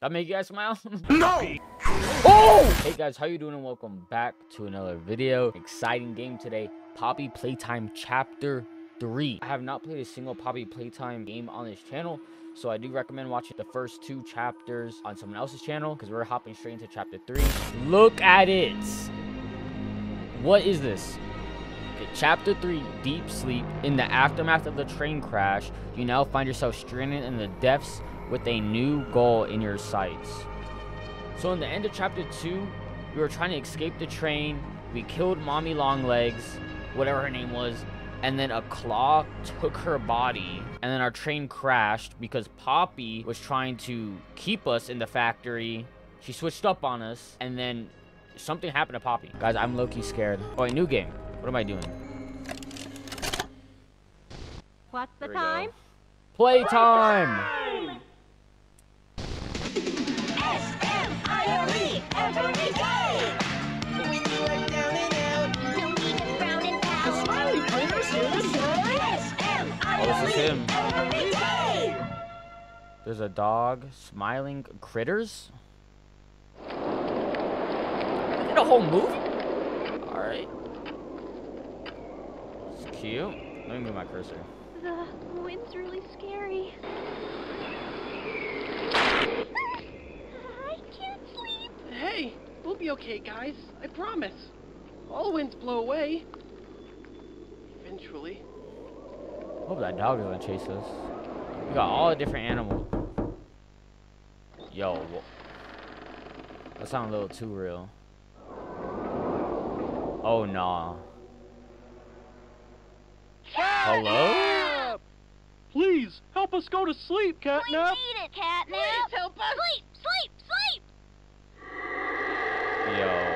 That make you guys smile? No! oh! Hey guys, how you doing and welcome back to another video. Exciting game today. Poppy Playtime Chapter 3. I have not played a single Poppy Playtime game on this channel. So I do recommend watching the first two chapters on someone else's channel because we're hopping straight into chapter 3. Look at it! What is this? Okay, chapter 3, Deep Sleep. In the aftermath of the train crash, you now find yourself stranded in the depths with a new goal in your sights. So in the end of chapter 2, we were trying to escape the train. We killed Mommy Longlegs, whatever her name was, and then a claw took her body, and then our train crashed because Poppy was trying to keep us in the factory. She switched up on us, and then something happened to Poppy. Guys, I'm low-key scared. Oh, a new game. What am I doing? What's the time we go. time? Every day. When you are down and out, need to and say. Oh, this is him. every day. There's a dog. Smiling critters? Is it a whole movie? Alright. It's cute. Let me move my cursor. The wind's really scary. I can't sleep. Hey, we'll be okay, guys. I promise. All winds blow away. Eventually. Hope that dog doesn't chase us. We got all the different animals. Yo. That sounds a little too real. Oh, nah. Hello? Catnap! Please, help us go to sleep, We Catnap! need it, Catnap. Please help us! Sleep, sleep, sleep. Yo.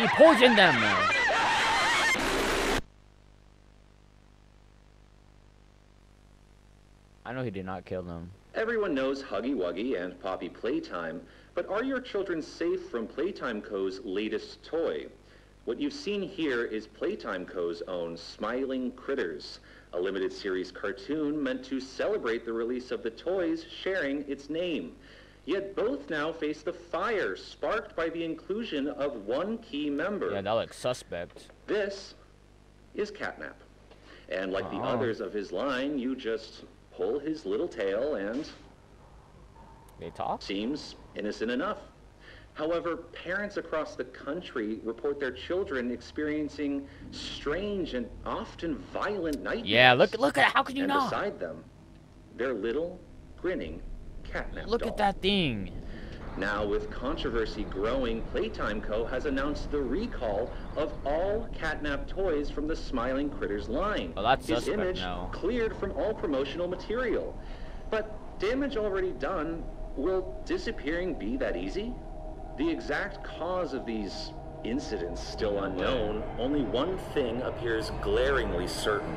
He poisoned them. I know he did not kill them. Everyone knows Huggy Wuggy and Poppy Playtime, but are your children safe from Playtime Co.'s latest toy? What you've seen here is Playtime Co.'s own Smiling Critters, a limited series cartoon meant to celebrate the release of the toys sharing its name. Yet both now face the fire sparked by the inclusion of one key member. Yeah, that looks suspect. This is Catnap. And like the Oh. others of his line, you just pull his little tail and They talk? seems innocent enough. However, parents across the country report their children experiencing strange and often violent nightmares. Yeah, look look at how can you and not? beside them, their little, grinning catnap Look doll. at that thing. Now, with controversy growing, Playtime Co. has announced the recall of all catnap toys from the Smiling Critters line. Oh, that's His image now. cleared from all promotional material. But damage already done, will disappearing be that easy? The exact cause of these incidents still unknown. Only one thing appears glaringly certain.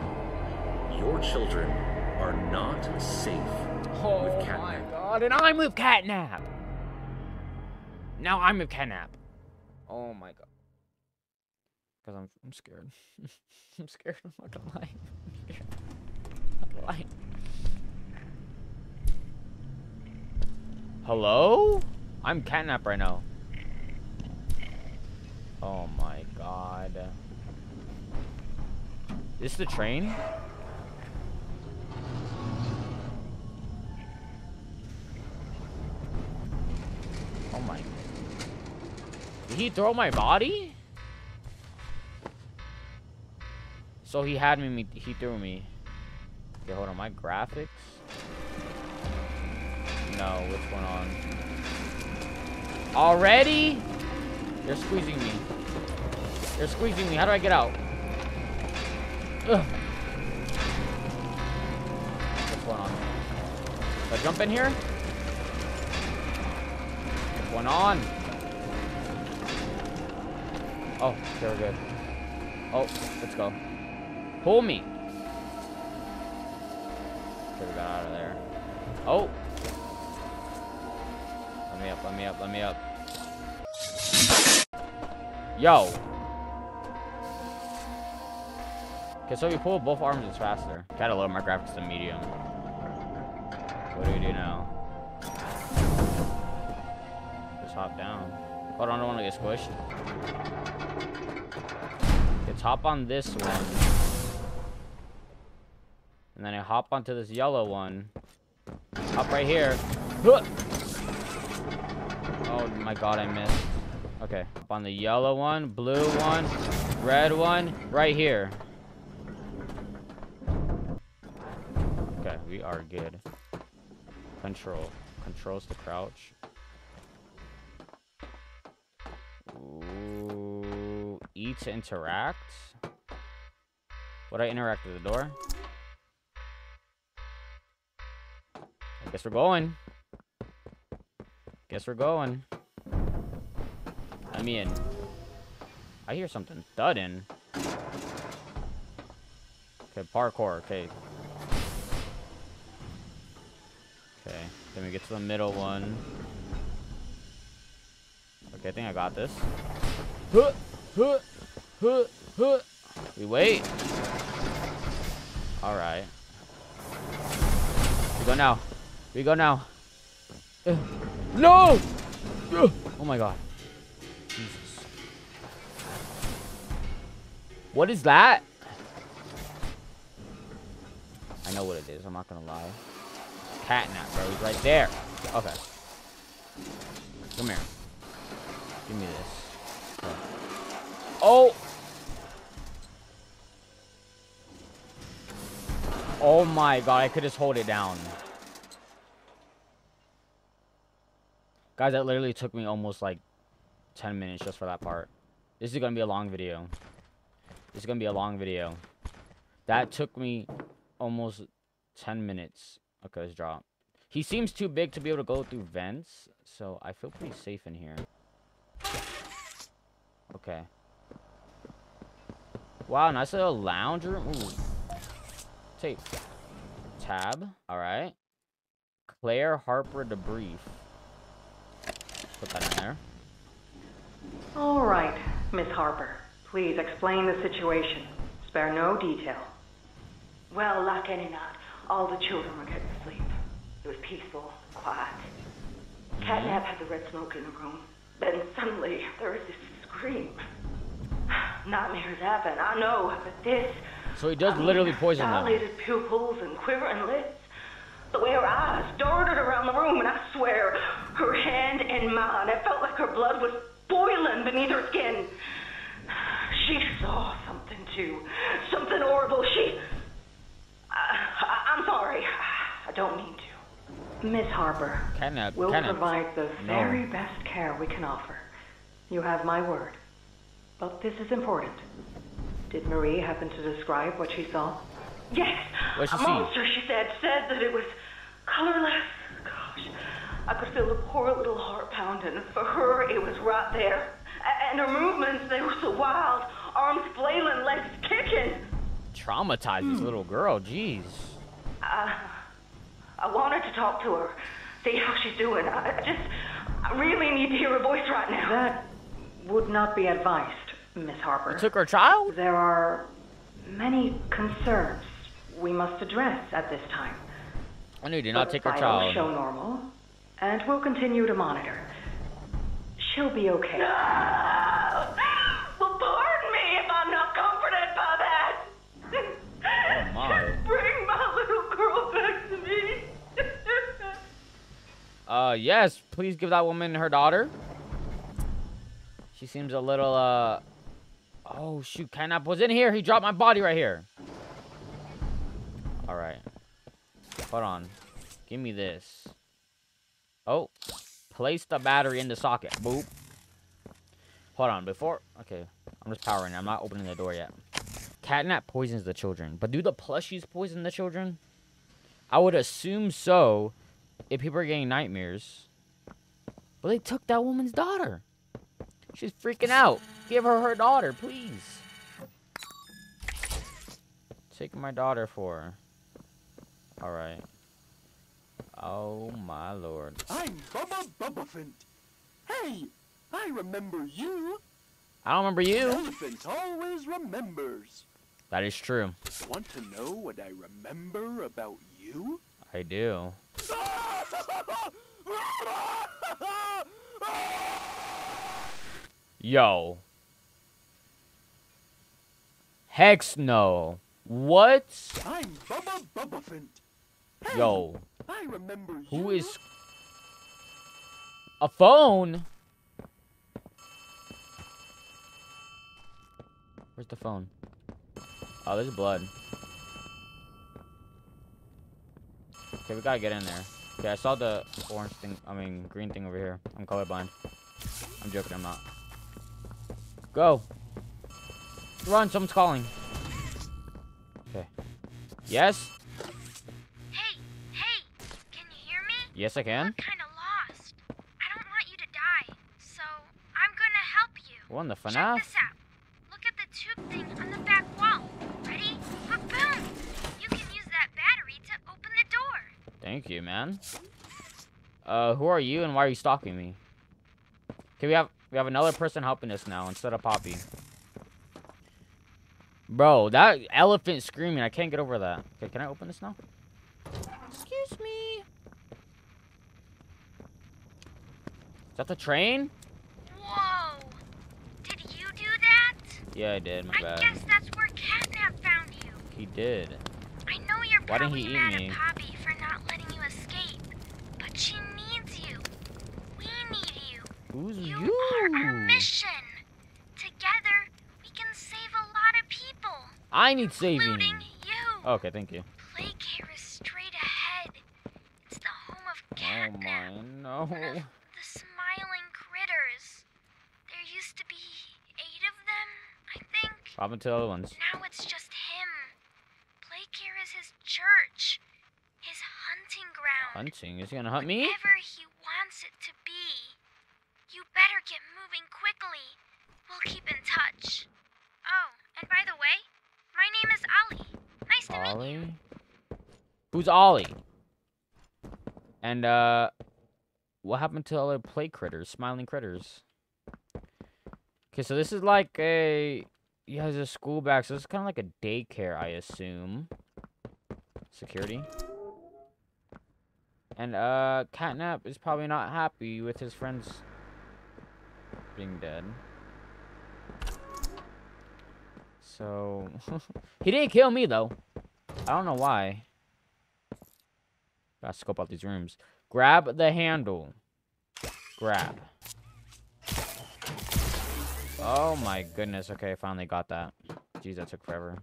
Your children are not safe Oh with my god, and I'm with Catnap. Now I'm with Catnap. Oh my god. Cause I'm I'm scared. I'm scared. I'm not gonna lie. I'm scared. I'm not gonna lie. Hello? I'm Catnap right now. Oh my god. This the train? Oh my. Did he throw my body? So he had me, me he threw me. Okay, hold on, my graphics? No, what's going on? Already? They're squeezing me. They're squeezing me. How do I get out? Ugh. What's going on? I jump in here? What's going on? Oh, okay, we're good. Oh, let's go. Pull me. Okay, got out of there. Oh. Let me up, let me up, let me up. Yo. Okay, so if you pull both arms, it's faster. Gotta lower my graphics to medium. What do we do now? Just hop down. Hold on, I don't want to get squished. Let's hop on this one. And then I hop onto this yellow one. Hop right here. Oh my god, I missed. Okay, hop on the yellow one, blue one, red one, right here. Okay, we are good. Control. Controls to crouch. Ooh, E to interact. Would I interact with the door? I guess we're going. Guess we're going. I'm in. I hear something thudding. Okay, parkour. Okay. Okay. Then we get to the middle one. Okay, I think I got this. Huh, huh, huh, huh. We wait. All right. We go now. We go now. No! Oh my god. What is that? I know what it is. I'm not gonna lie. Catnap, bro. He's right there. Okay. Come here. Give me this. Okay. Oh! Oh my god, I could just hold it down. Guys, that literally took me almost like 10 minutes just for that part. This is gonna be a long video. This is gonna be a long video. That took me almost 10 minutes. Okay, let's drop. He seems too big to be able to go through vents, so I feel pretty safe in here. Okay. Wow, nice little lounge room. Ooh. Tape. Tab. Alright. Claire Harper debrief. Put that in there. All right, Miss Harper. Please explain the situation. Spare no detail. Well, like any night, all the children were getting to sleep. It was peaceful, quiet. Catnap had the red smoke in the room. Then suddenly, there was this scream. Nightmares happen, I know, but this... So he does I mean, literally poison them. Dilated pupils and quivering lips. The way her eyes darted around the room, and I swear, her hand in mine, it felt like her blood was boiling beneath her skin. She saw something too, something horrible. She, I, I, I'm sorry, I don't mean to. Miss Harper, we'll provide the No. very best care we can offer. You have my word. But this is important. Did Marie happen to describe what she saw? Yes, What'd she a see? monster. She said said that it was colorless. Gosh, I could feel the poor little heart pounding. For her, it was right there, and her movements they were so wild, arms flailing, legs kicking. Traumatized Hmm. this little girl. Jeez. I, I wanted to talk to her, see how she's doing. I I just, I really need to hear her voice right now. That would not be advised, Miss Harper. Took her child? There are many concerns we must address at this time. I knew did not But take her vitals child. show normal, and we'll continue to monitor. She'll be okay. Ah! Uh, yes. Please give that woman her daughter. She seems a little, uh... Oh, shoot. Catnap was in here. He dropped my body right here. Alright. Hold on. Give me this. Oh. Place the battery in the socket. Boop. Hold on. Before... Okay. I'm just powering. I'm not opening the door yet. Catnap poisons the children. But do the plushies poison the children? I would assume so if people are getting nightmares. But they took that woman's daughter. She's freaking out. Give her her daughter, please. Take my daughter for her. Alright. Oh my lord. I'm Bubba Bubbaphant. Hey, I remember you. I don't remember you. Elephant always remembers. That is true. Want to know what I remember about you? I do. Yo. Hex no. What? I'm Bubba Bubbaphant. Hey, Yo. I remember you. Who is a phone? Where's the phone? Oh, there's blood. Okay, we gotta get in there. Okay, I saw the orange thing. I mean, green thing over here. I'm colorblind. I'm joking. I'm not. Go. Run! Someone's calling. Okay. Yes. Hey, hey, can you hear me? Yes, I can. I'm kind of lost. I don't want you to die, so I'm gonna help you. What in the Check this out. Look at the tube thing on the back wall. Ready? Boom! You can use that battery to open the door. Thank you, man. Uh, who are you and why are you stalking me? Okay, we have we have another person helping us now instead of Poppy. Bro, that elephant screaming, I can't get over that. Okay, can I open this now? Excuse me. Is that the train? Whoa! Did you do that? Yeah, I did. My I bad. guess that's where Catnap found you. He did. I know you're Why didn't he eat me? at Poppy for not letting you escape, but she needs you. We need you. Who's You, you? are our mission. Together, we can save a lot of people, I need saving. including you. Okay, thank you. Playcare is straight ahead. It's the home of Oh Catnap. my, no. The smiling critters. There used to be eight of them, I think. Happened the other ones? Now it's just him. Blake is his church, his hunting ground. Hunting? Is he gonna hunt me? Whatever he wants it to be. You better get moving quickly. We'll keep in touch. Oh, and by the way, my name is Ollie. Nice to meet you. Ollie? Who's Ollie? And, uh, what happened to all the play critters, smiling critters? Okay, so this is like a, he has a school back, so this is kind of like a daycare, I assume. Security. And, uh, Catnap is probably not happy with his friends being dead. So, he didn't kill me, though. I don't know why. Gotta scope out these rooms. Grab the handle. Grab. Oh my goodness. Okay, I finally got that. Jeez, that took forever.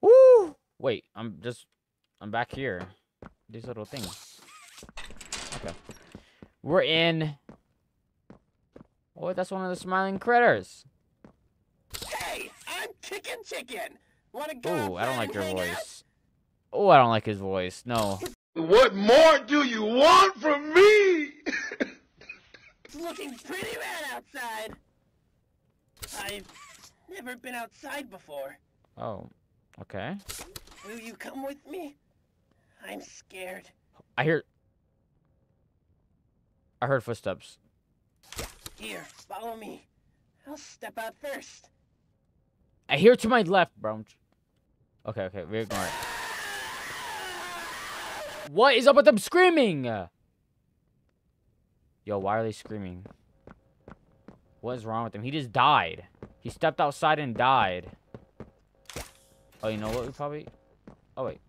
Woo! Wait, I'm just... I'm back here. These little things. Okay. We're in... Oh, that's one of the smiling critters. Hey, I'm Chicken Chicken. Wanna go Ooh, I don't like your voice. out? Voice. Oh, I don't like his voice. No. What more do you want from me? It's looking pretty bad outside. I've never been outside before. Oh, okay. Will you come with me? I'm scared. I hear. I heard footsteps. Here, follow me. I'll step out first. I hear to my left, bro. Okay, okay, we ignore it. What is up with them screaming? Yo, why are they screaming? What is wrong with him? He just died. He stepped outside and died. Oh, you know what? We probably. Oh wait.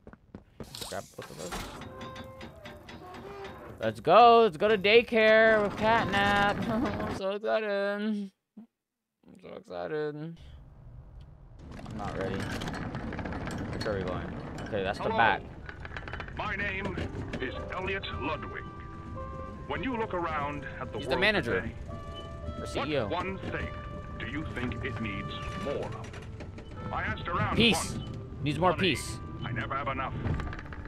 Grab both of those. Let's go. Let's go to daycare with catnap. I'm so excited. I'm so excited. I'm not ready. Which are we going? Okay, that's the Hello. back. My name is Elliot Ludwig. When you look around at the He's the manager. today, Or what one thing do you think it needs more of? I asked around Peace. once. Needs more Money, peace. I never have enough.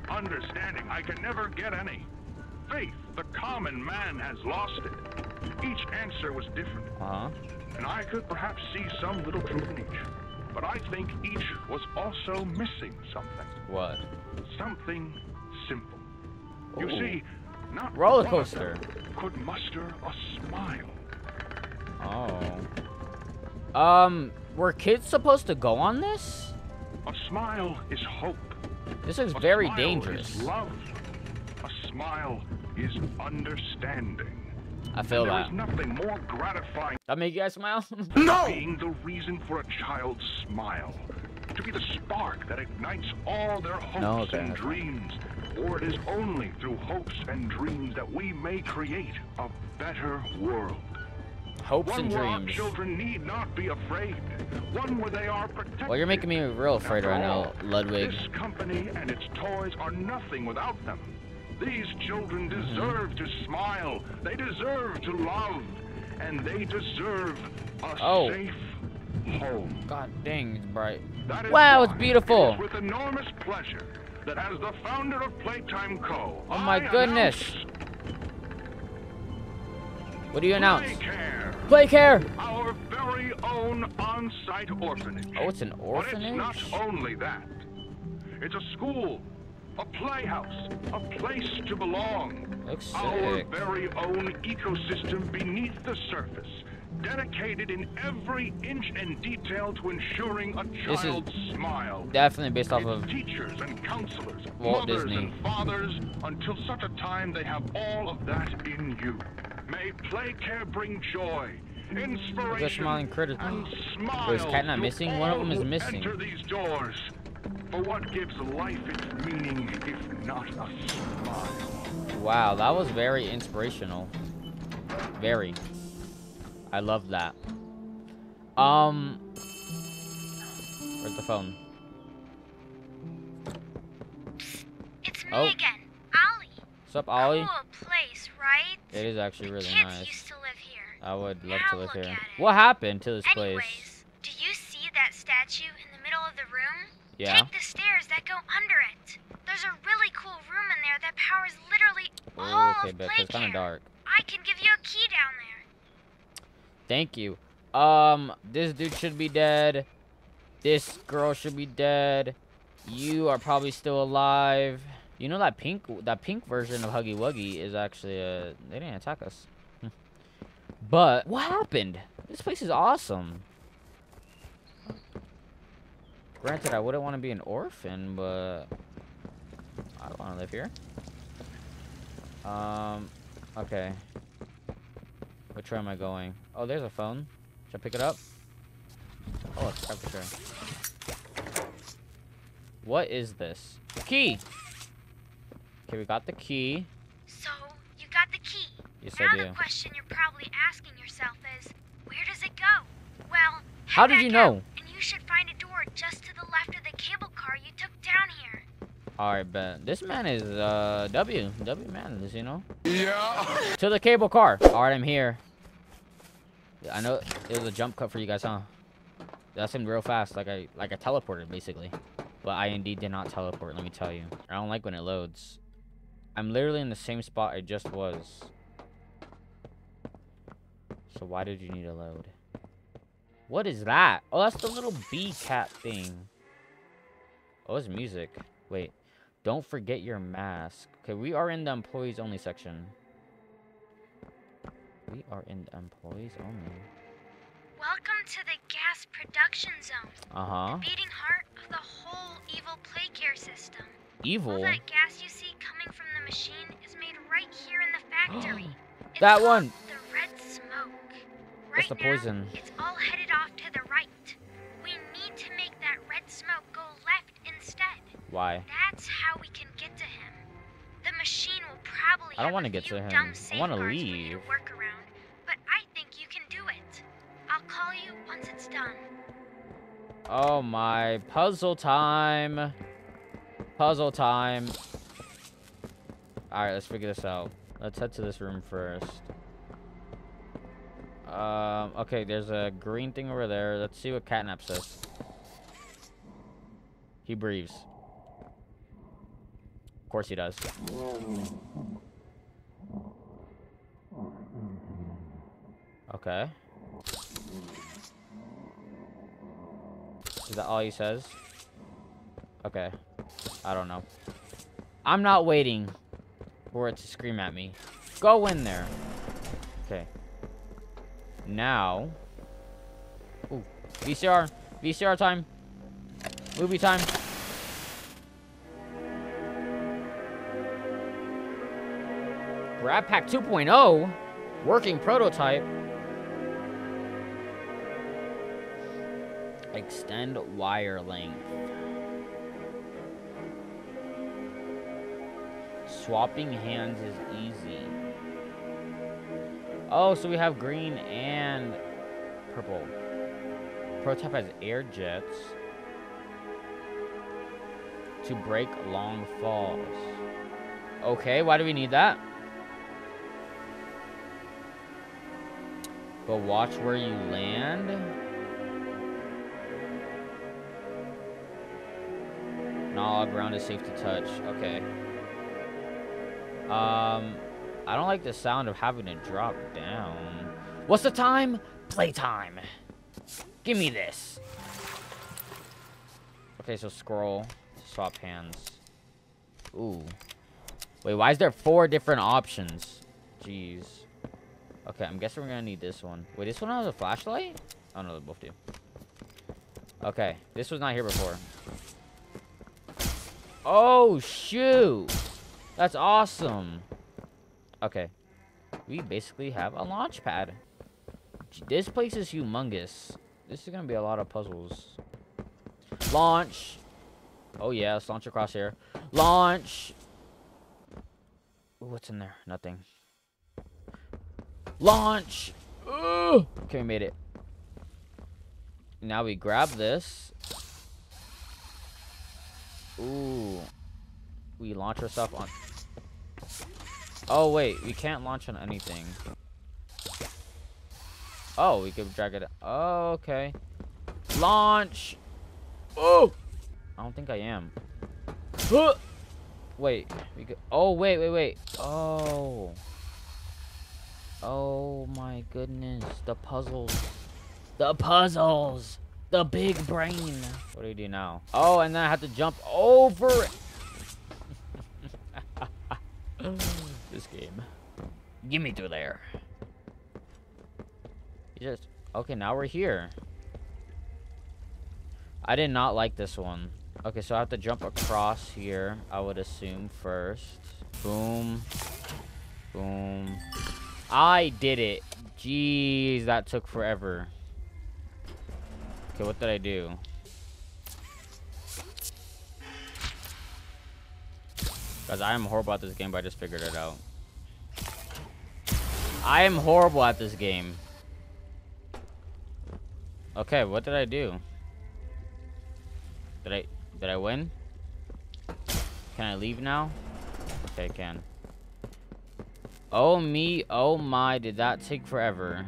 Understanding, I can never get any. Faith, the common man has lost it. Each answer was different, Uh huh. and I could perhaps see some little truth in each. But I think each was also missing something. What? Something simple. You Ooh. see, not Roller coaster. could muster a smile. Oh. Um, were kids supposed to go on this? A smile is hope. This is A very smile dangerous. Is love. A smile is understanding. I feel and there that. is nothing more gratifying That make you guys smile? than being the reason for a child's smile. To be the spark that ignites all their hopes No, okay, and okay. dreams. For it is only through hopes and dreams that we may create a better world. Hopes One and dreams. children need not be afraid. One where they are protected. Well, you're making me real afraid right now, Ludwig. This company and its toys are nothing without them. These children mm-hmm. deserve to smile. They deserve to love. And they deserve a Oh. safe home. God dang, it's bright. That is Wow, it's beautiful. It with enormous pleasure that as the founder of Playtime Co. Oh my I goodness. What do you announce? Playcare, Play care. our very own on-site orphanage. Oh, it's an But orphanage? it's not only that. It's a school, a playhouse, a place to belong. Looks Our very own ecosystem beneath the surface, dedicated in every inch and detail to ensuring a This is child's smile. Definitely based off of Teachers and counselors, Walt mothers Disney. and fathers, until such a time they have all of that in you. May play care bring joy, inspiration, smiling critters. and smiles Wait, is Catnap missing? One of them is missing. Enter these doors. For what gives life its meaning if not a smile? Wow, that was very inspirational. Very. I love that. Um, where's the phone? It's me Oh. again, Ollie. What's up, Ollie? Cool place, right? It is actually The really kids nice. used to live here. I would love Now to live here. What happened to this place? Do you see that statue in the middle of the room? Yeah. Take the stairs that go under it. There's a really cool room in there that powers literally all Oh, okay, of but it's kind of dark. I can give you a key down there. Thank you. Um, this dude should be dead. This girl should be dead. You are probably still alive. You know that pink, that pink version of Huggy Wuggy is actually uh, they didn't attack us. But what happened? This place is awesome. Granted, I wouldn't want to be an orphan, but I don't want to live here. Um, okay. Which way am I going? Oh, there's a phone. Should I pick it up? Oh, it's crap for sure. What is this? The key! Okay, we got the key. So, you got the key. Yes, now I do. the question you're probably asking yourself is, where does it go? Well, How did you know? And you should find a door just to the left of the cable car you took down here. Alright, bet. This man is, uh, W. W man, is, you know? Yeah. to the cable car. Alright, I'm here. I know it was a jump cut for you guys, huh? That seemed real fast, like I like I teleported basically. But I indeed did not teleport, let me tell you. I don't like when it loads. I'm literally in the same spot I just was. So why did you need to load? What is that? Oh, that's the little bee cat thing. Oh, it's music. Wait. Don't forget your mask. Okay, we are in the employees only section. We are in the employees only. Welcome to the gas production zone. Uh-huh. The beating heart of the whole evil play care system. All that gas you see coming from the machine is made right here in the factory. That one. The red smoke. That's Right the now, poison. it's all headed off to the right. Why? That's how we can get to him. The machine will probably I don't wanna get to him. I wanna safeguards we need to leave. work around, but I think you can do it. I'll call you once it's done. Oh my. Puzzle time. Puzzle time. Alright, let's figure this out. Let's head to this room first. Um, okay, there's a green thing over there. Let's see what Catnap says. He breathes. Of course he does. Okay. Is that all he says? Okay. I don't know. I'm not waiting for it to scream at me. Go in there. Okay. Now, Ooh. VCR. VCR time. Movie time. Grab Pack 2.0. Working prototype. Extend wire length. Swapping hands is easy. Oh, so we have green and purple. Prototype has air jets to break long falls. Okay, why do we need that? But watch where you land. Not all ground is safe to touch. Okay. Um, I don't like the sound of having to drop down. What's the time? Playtime. Give me this. Okay, so scroll. Swap hands. Ooh. Wait, why is there four different options? Jeez. Okay, I'm guessing we're gonna need this one. Wait, this one has a flashlight? Oh no, they both do. Okay, this was not here before. Oh, shoot! That's awesome! Okay. We basically have a launch pad. This place is humongous. This is gonna be a lot of puzzles. Launch! Oh yeah, let's launch across here. Launch! Ooh, what's in there? Nothing. Launch! Ugh. Okay, we made it. Now we grab this. Ooh. We launch ourselves on... Oh, wait. We can't launch on anything. Oh, we could drag it... Oh, okay. Launch! Oh! I don't think I am. Wait. We could... Oh, wait, wait, wait. Oh. Oh my goodness, the puzzles. The puzzles! The big brain! What do you do now? Oh, and then I have to jump over it! this game. Get me through there. You just... Okay, now we're here. I did not like this one. Okay, so I have to jump across here, I would assume, first. Boom. Boom. I did it. Jeez, that took forever. Okay, what did I do? Guys, I am horrible at this game, but I just figured it out. I am horrible at this game. Okay, what did I do? Did I did I win? Can I leave now? Okay, I can. Oh me, oh my, did that take forever.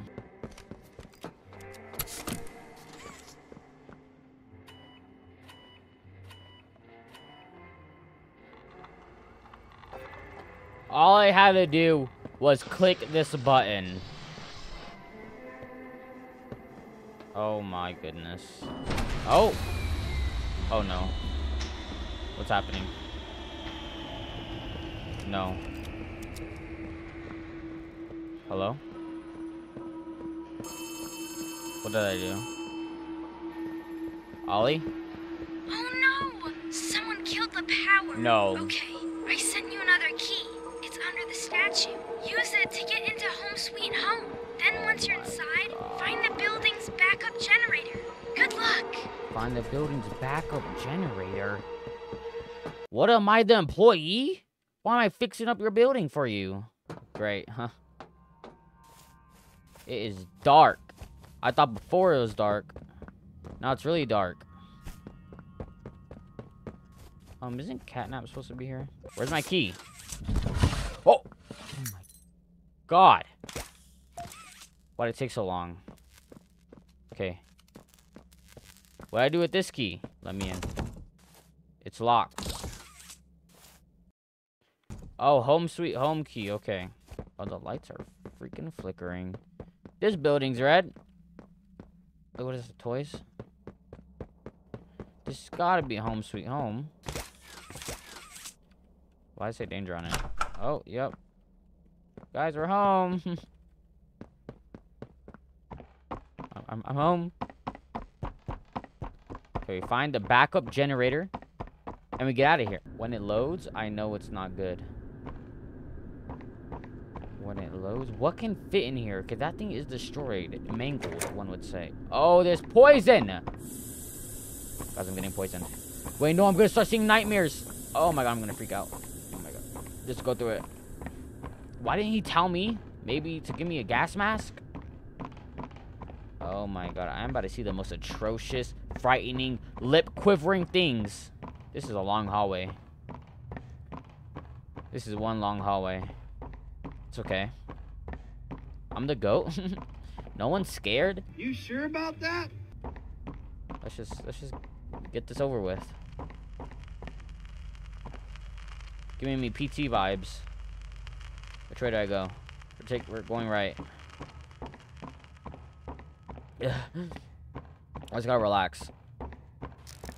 All I had to do was click this button. Oh my goodness. Oh! Oh no. What's happening? No. Hello? What did I do? Ollie? Oh no! Someone killed the power. No. Okay, I sent you another key. It's under the statue. Use it to get into Home Sweet Home. Then once you're oh inside, find the building's backup generator. Good luck. Find the building's backup generator. What am I, the employee? Why am I fixing up your building for you? Great, huh? It is dark. I thought before it was dark. Now it's really dark. Um, isn't Catnap supposed to be here? Where's my key? Oh! Oh my god. Why'd it take so long? Okay. What do I do with this key? Let me in. It's locked. Oh, home sweet home key. Okay. Oh, the lights are freaking flickering. This building's red. Oh, what is it? Toys? This gotta be home sweet home. Why it say danger on it? Oh, yep. Guys, we're home. I'm, I'm home. Okay, we find the backup generator. And we get out of here. When it loads, I know it's not good. What can fit in here? Because that thing is destroyed. Mangled, one would say. Oh, there's poison! Guys, I'm getting poisoned. Wait, no, I'm gonna start seeing nightmares. Oh my god, I'm gonna freak out. Oh my god. Just go through it. Why didn't he tell me? Maybe to give me a gas mask? Oh my god, I'm about to see the most atrocious, frightening, lip-quivering things. This is a long hallway. This is one long hallway. It's okay. I'm the goat. no one's scared. You sure about that? Let's just let's just get this over with. Giving me PT vibes. Which way do I go? We're take we're going right. Yeah. I just gotta relax.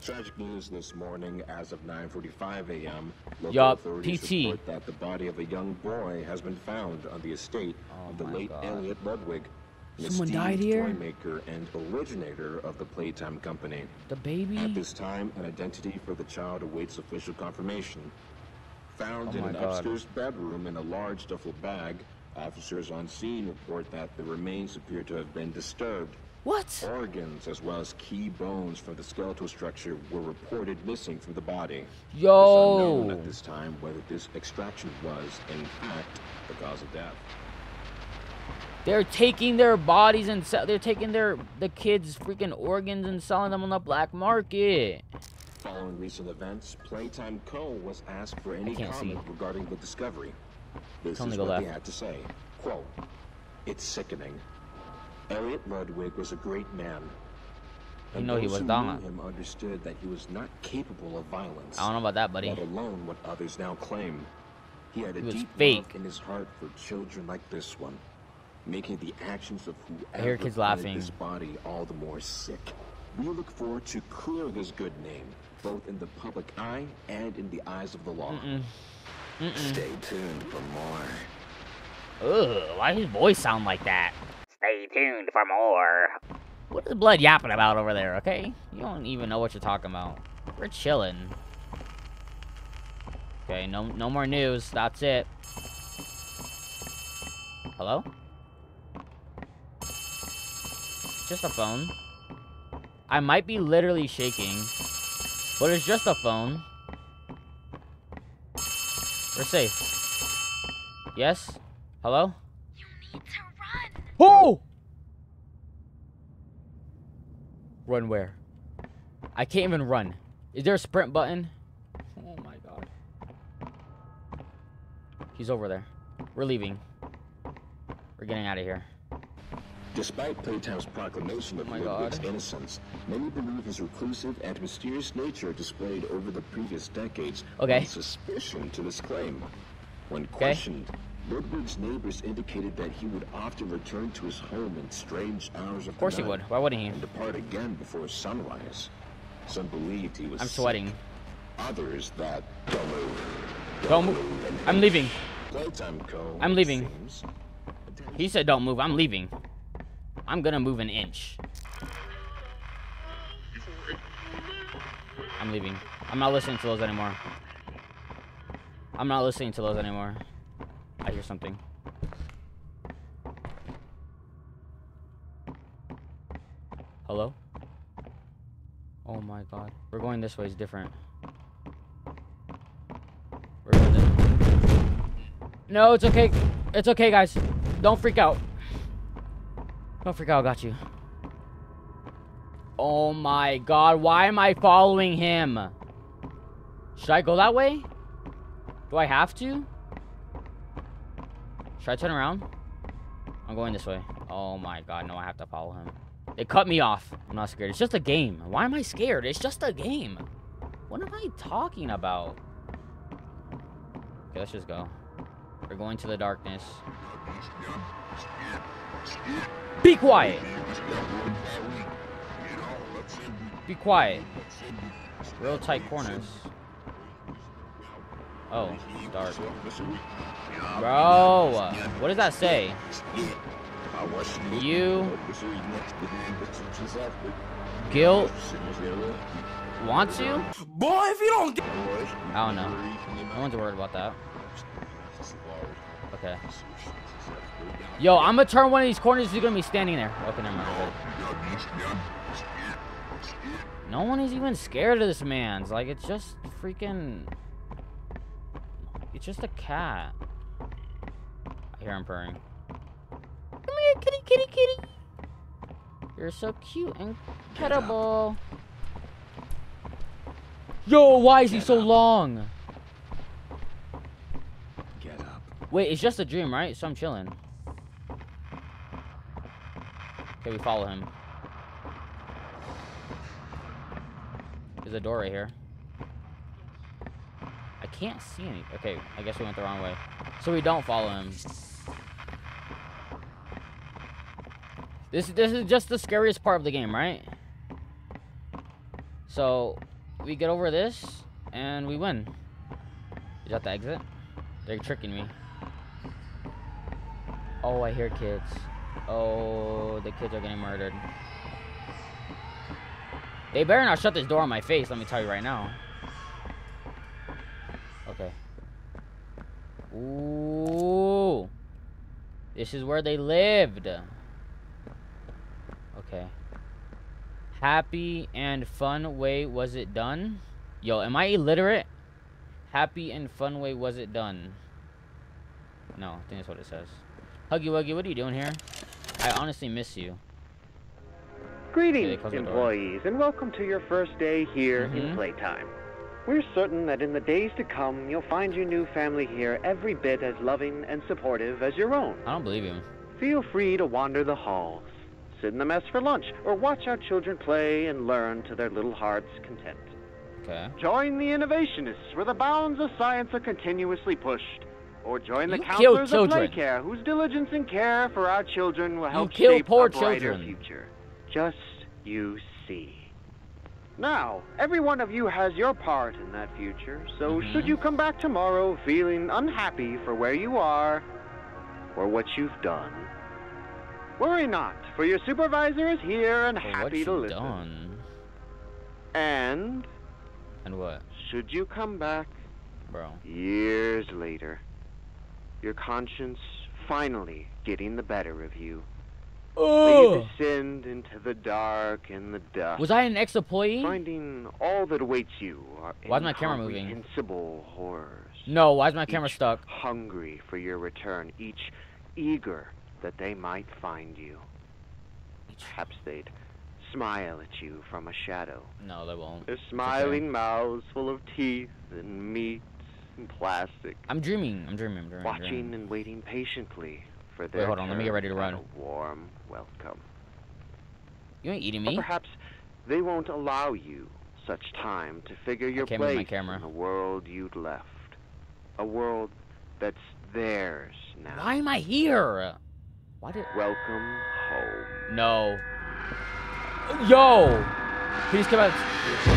Tragic news this morning as of 9:45 a.m. Local Yup, authorities PT. report that the body of a young boy has been found on the estate oh of the late God. Elliot Ludwig, Someone died here? toy maker and originator of the Playtime Company. The baby. At this time, an identity for the child awaits official confirmation. Found Oh in an God. upstairs bedroom in a large duffel bag, officers on scene report that the remains appear to have been disturbed. What? Organs as well as key bones from the skeletal structure were reported missing from the body. It's unknown at this time whether this extraction was, in fact, the cause of death. They're taking their bodies and they're taking their the kids' freaking organs and selling them on the black market. Following recent events, Playtime Co. was asked for any comment see. regarding the discovery. This Tell is what they had to say. Quote, It's sickening. Elliot Ludwig was a great man. You know he was knew him understood that he was not capable of violence. I don't know about that, buddy. Let alone what others now claim. He had a He was deep fake. love in his heart for children like this one, making the actions of I hear whoever kids laughing. this body all the more sick. We look forward to clearing his good name, both in the public eye and in the eyes of the law. Mm-mm. Mm-mm. Stay tuned for more. Ugh, why does his voice sound like that? Stay tuned for more. What is Blood yapping about over there, okay? You don't even know what you're talking about. We're chilling. Okay, no no more news. That's it. Hello? Just a phone. I might be literally shaking, but it's just a phone. We're safe. Yes? Hello? You need to run. Oh! Run where? I can't even run. Is there a sprint button? Oh my god. He's over there. We're leaving. We're getting out of here. Despite Playtime's proclamation of Oh Ludwig's God. innocence, many believe his reclusive and mysterious nature displayed over the previous decades Okay. lends suspicion to this claim. When questioned, Ludwig's neighbors indicated that he would often return to his home in strange hours of, Of course the he would. Why wouldn't he? and depart again before sunrise. Some believed he was I'm sick. sweating. Others that don't move. Don't move. I'm leaving. I'm leaving. He said don't move. I'm leaving. I'm gonna move an inch. I'm leaving. I'm not listening to those anymore. I'm not listening to those anymore. I hear something. Hello? Oh my god. We're going this way. It's different. We're going this No, it's okay. It's okay, guys. Don't freak out. Don't freak out. I got you. Oh my god. Why am I following him? Should I go that way? Do I have to? Should I turn around? I'm going this way. Oh my god. No, I have to follow him. They cut me off. I'm not scared. It's just a game. Why am I scared? It's just a game. What am I talking about? Okay, let's just go. We're going to the darkness. Be quiet. Be quiet. Real tight corners. Oh, it's dark. Bro, what does that say? You Guilt. Wants you? Boy, if you don't get... I don't know. No one's worried about that. Okay. Yo, I'm gonna turn one of these corners. He's gonna be standing there. Okay, never mind. No one is even scared of this man's. Like, it's just freaking... It's just a cat. I hear him purring. Come here, kitty, kitty, kitty. You're so cute and cuttable. Yo, why is he so long? Get up. Wait, it's just a dream, right? So I'm chilling. Okay, we follow him. There's a door right here. I can't see any. Okay, I guess we went the wrong way. So we don't follow him. This this is just the scariest part of the game, right? So we get over this and we win. Is that the exit? They're tricking me. Oh, I hear kids. Oh, the kids are getting murdered. They better not shut this door on my face, let me tell you right now. Okay. Ooh. This is where they lived. Okay. Happy and fun way was it done? Yo, am I illiterate? Happy and fun way was it done? No, I think that's what it says. Huggy Wuggy, what are you doing here? I honestly miss you. Greetings, door. employees, and welcome to your first day here in Mhm. Playtime. We're certain that in the days to come, you'll find your new family here every bit as loving and supportive as your own. I don't believe him. Feel free to wander the halls, sit in the mess for lunch, or watch our children play and learn to their little hearts' content. Okay. Join the innovationists, where the bounds of science are continuously pushed. Or join the You counselors of children. Playcare, whose diligence and care for our children will help kill shape poor a brighter children. future. Just you see. Now, every one of you has your part in that future, so Mhm. should you come back tomorrow feeling unhappy for where you are or what you've done, worry not, for your supervisor is here and happy to listen. done? And And what? should you come back Bro. years later, your conscience finally getting the better of you, Oh! descend into the dark and the dust. Was I an ex-employee? Finding all that awaits you are Why's my camera moving? horrors. No, why is my camera stuck? Hungry for your return, each eager that they might find you. Perhaps they'd smile at you from a shadow. No, they won't. Their smiling mouths full of teeth and meat and plastic. I'm dreaming. I'm dreaming. I'm dreaming. I'm Watching dreaming. and waiting patiently for Wait, their hold on, let me get ready to run. Warm welcome. You ain't eating Or me. perhaps they won't allow you such time to figure your place camera. in the world you'd left. A world that's theirs now. Why am I here? Why did? Welcome home. No. Yo! Please come out.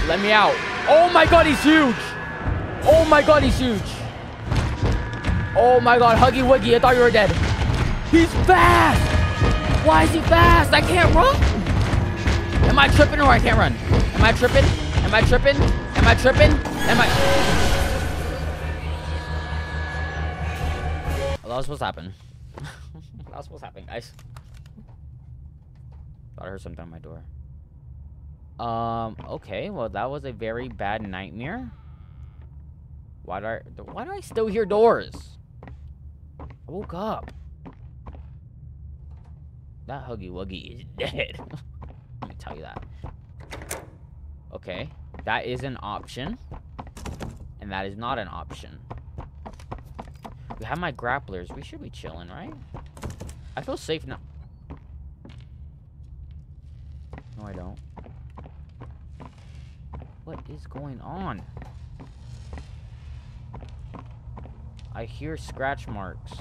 Let me out. Oh my god, he's huge! Oh my god, he's huge! Oh my god, Huggy Wuggy, I thought you were dead. He's fast! Why is he fast? I can't run! Am I tripping or I can't run? Am I tripping? Am I tripping? Am I tripping? Am I... Well, that was supposed to happen. that was supposed to happen, guys. Thought I heard something on my door. Um, okay, well that was a very bad nightmare. Why do I why do I still hear doors? I woke up. That Huggy Wuggy is dead. Let me tell you that. Okay, that is an option. And that is not an option. We have my grapplers. We should be chilling, right? I feel safe now. No, I don't. What is going on? I hear scratch marks.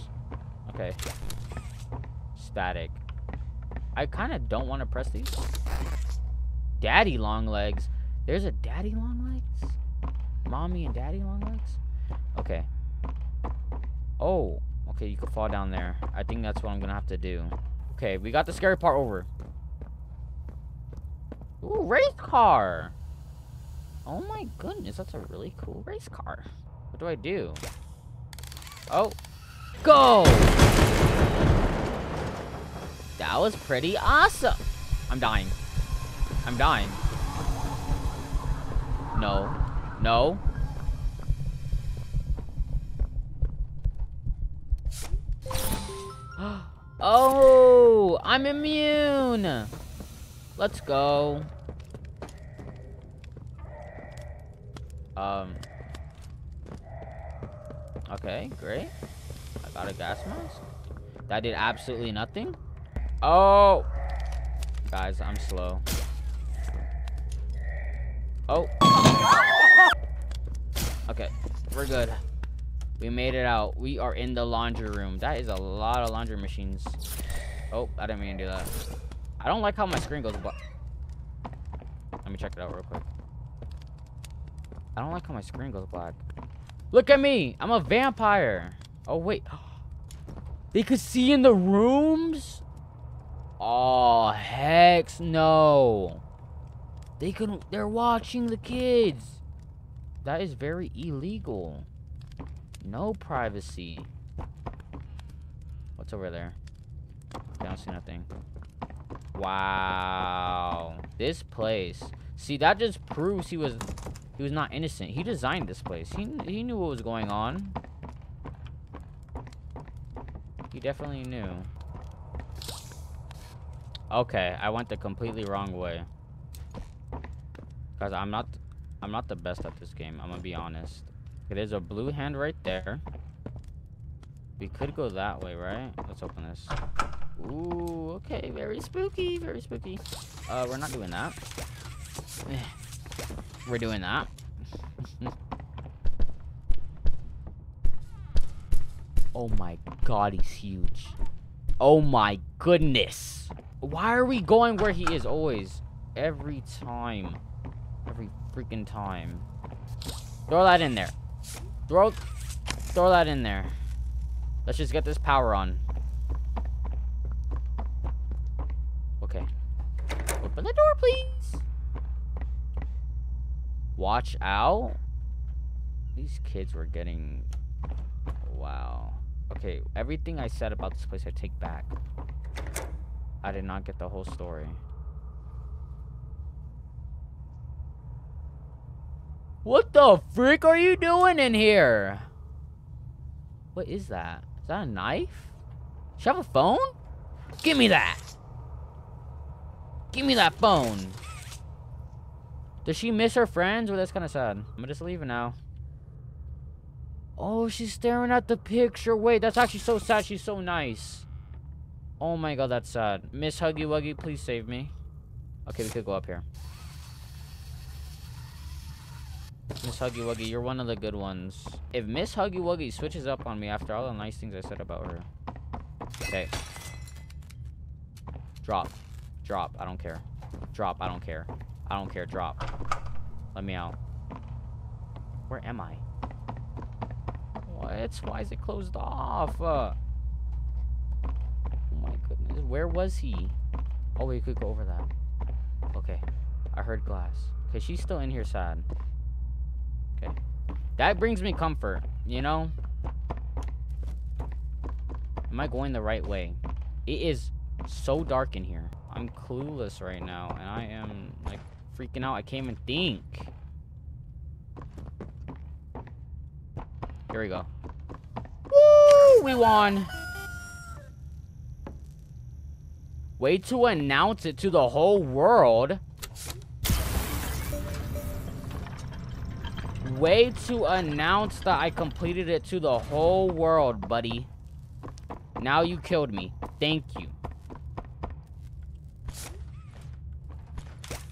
Okay. Static. I kind of don't want to press these. Daddy long legs. There's a daddy long legs? Mommy and daddy long legs? Okay. Oh. Okay, you can fall down there. I think that's what I'm going to have to do. Okay, we got the scary part over. Ooh, race car. Oh my goodness, that's a really cool race car. What do I do? Oh, go! That was pretty awesome. I'm dying. I'm dying. No. No. oh, I'm immune. Let's go. Um. Okay, great. I got a gas mask. That did absolutely nothing. Oh. Guys, I'm slow. Oh. Okay, we're good. We made it out. We are in the laundry room. That is a lot of laundry machines. Oh, I didn't mean to do that. I don't like how my screen goes black. Let me check it out real quick. I don't like how my screen goes black. Look at me! I'm a vampire! Oh, wait. They could see in the rooms? Oh, heck no. They could, they're watching the kids. That is very illegal. No privacy. What's over there? I don't see nothing. Wow. This place. See, that just proves he was he was not innocent. He designed this place. He, he knew what was going on. He definitely knew. Okay, I went the completely wrong way. Guys, I'm not I'm not the best at this game. I'm gonna be honest. There's a blue hand right there. We could go that way, right? Let's open this. Ooh, okay. Very spooky. Very spooky. Uh, we're not doing that. We're doing that. oh my god, he's huge. Oh my goodness. Why are we going where he is always? Every time. Every freaking time. Throw that in there. Throw, throw that in there. Let's just get this power on. Okay. Open the door, please. Watch out. These kids were getting... Wow. Okay, everything I said about this place I take back. I did not get the whole story. What the freak are you doing in here? What is that? Is that a knife? Does she have a phone? Give me that! Give me that phone! Does she miss her friends? Well, that's kind of sad. I'm gonna just leave it now. Oh, she's staring at the picture. Wait, that's actually so sad. She's so nice. Oh my god, that's sad. Miss Huggy Wuggy, please save me. Okay, we could go up here. Miss Huggy Wuggy, you're one of the good ones. If Miss Huggy Wuggy switches up on me after all the nice things I said about her. Okay. Drop. Drop. I don't care. Drop. I don't care. I don't care. Drop. Let me out. Where am I? What? Why is it closed off? Uh, my goodness. Where was he? Oh, we could go over that. Okay. I heard glass. Okay, she's still in here sad. Okay. That brings me comfort, you know? Am I going the right way? It is so dark in here. I'm clueless right now, and I am, like, freaking out. I can't even think. Here we go. Woo! We won! Way to announce it to the whole world. Way to announce that I completed it to the whole world, buddy. Now you killed me. Thank you.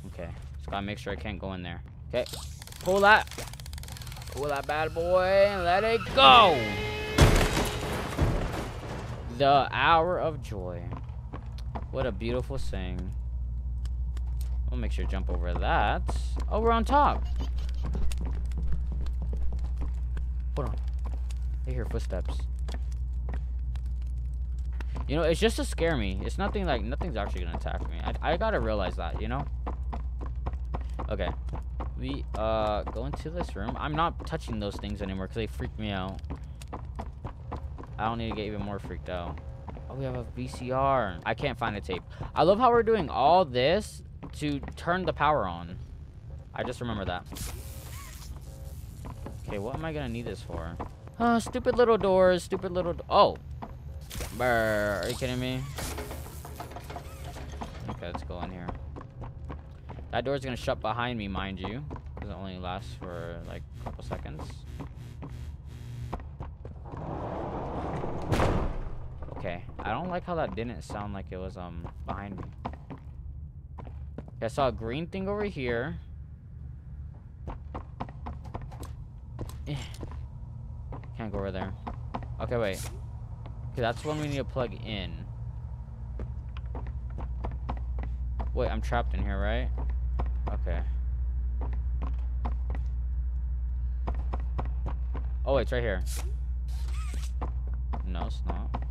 Okay. Just gotta make sure I can't go in there. Okay. Pull that. Pull that bad boy and let it go. The hour of joy. What a beautiful thing. I'll make sure to jump over that. Oh, we're on top. Hold on. I hear footsteps. You know, it's just to scare me. It's nothing like, nothing's actually gonna attack me. I, I gotta realize that, you know? Okay. We, uh, go into this room. I'm not touching those things anymore because they freak me out. I don't need to get even more freaked out. Oh, we have a VCR. I can't find a tape. I love how we're doing all this to turn the power on. I just remember that. Okay, what am I gonna need this for? Oh, stupid little doors, stupid little... Oh! Brr, are you kidding me? Okay, let's go in here. That door's gonna shut behind me, mind you. Because it only lasts for, like, a couple seconds. Okay, I don't like how that didn't sound like it was, um, behind me. I saw a green thing over here. Can't go over there. Okay, wait. Okay, that's when we need to plug in. Wait, I'm trapped in here, right? Okay. Oh, it's right here. No, it's not.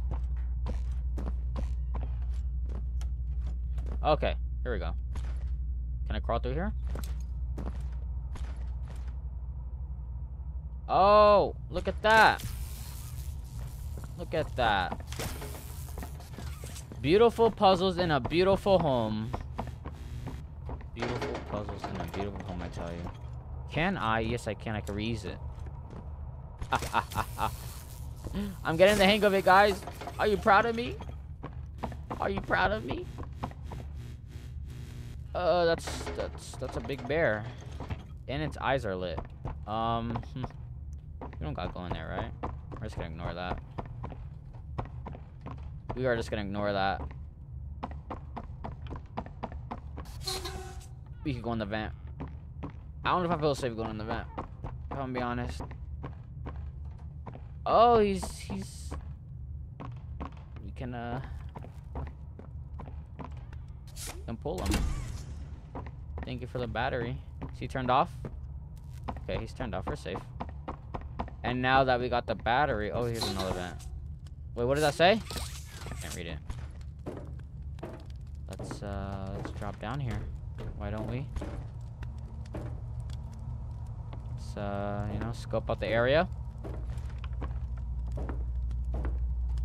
Okay, here we go. Can I crawl through here? Oh, look at that. Look at that. Beautiful puzzles in a beautiful home. Beautiful puzzles in a beautiful home, I tell you. Can I? Yes, I can. I can reuse it. I'm getting the hang of it, guys. Are you proud of me? Are you proud of me? Uh, that's that's that's a big bear, and its eyes are lit. Um, hmm. we don't got to go in there, right? We're just gonna ignore that. We are just gonna ignore that. We could go in the vent. I don't know if I feel safe going in the vent. If I'm gonna be honest. Oh, he's he's. We can uh. Can pull him. Thank you for the battery. Is he turned off? Okay, he's turned off. We're safe. And now that we got the battery... Oh, here's another vent. Wait, what does that say? I can't read it. Let's, uh, let's drop down here. Why don't we? Let's, uh, you know, scope out the area.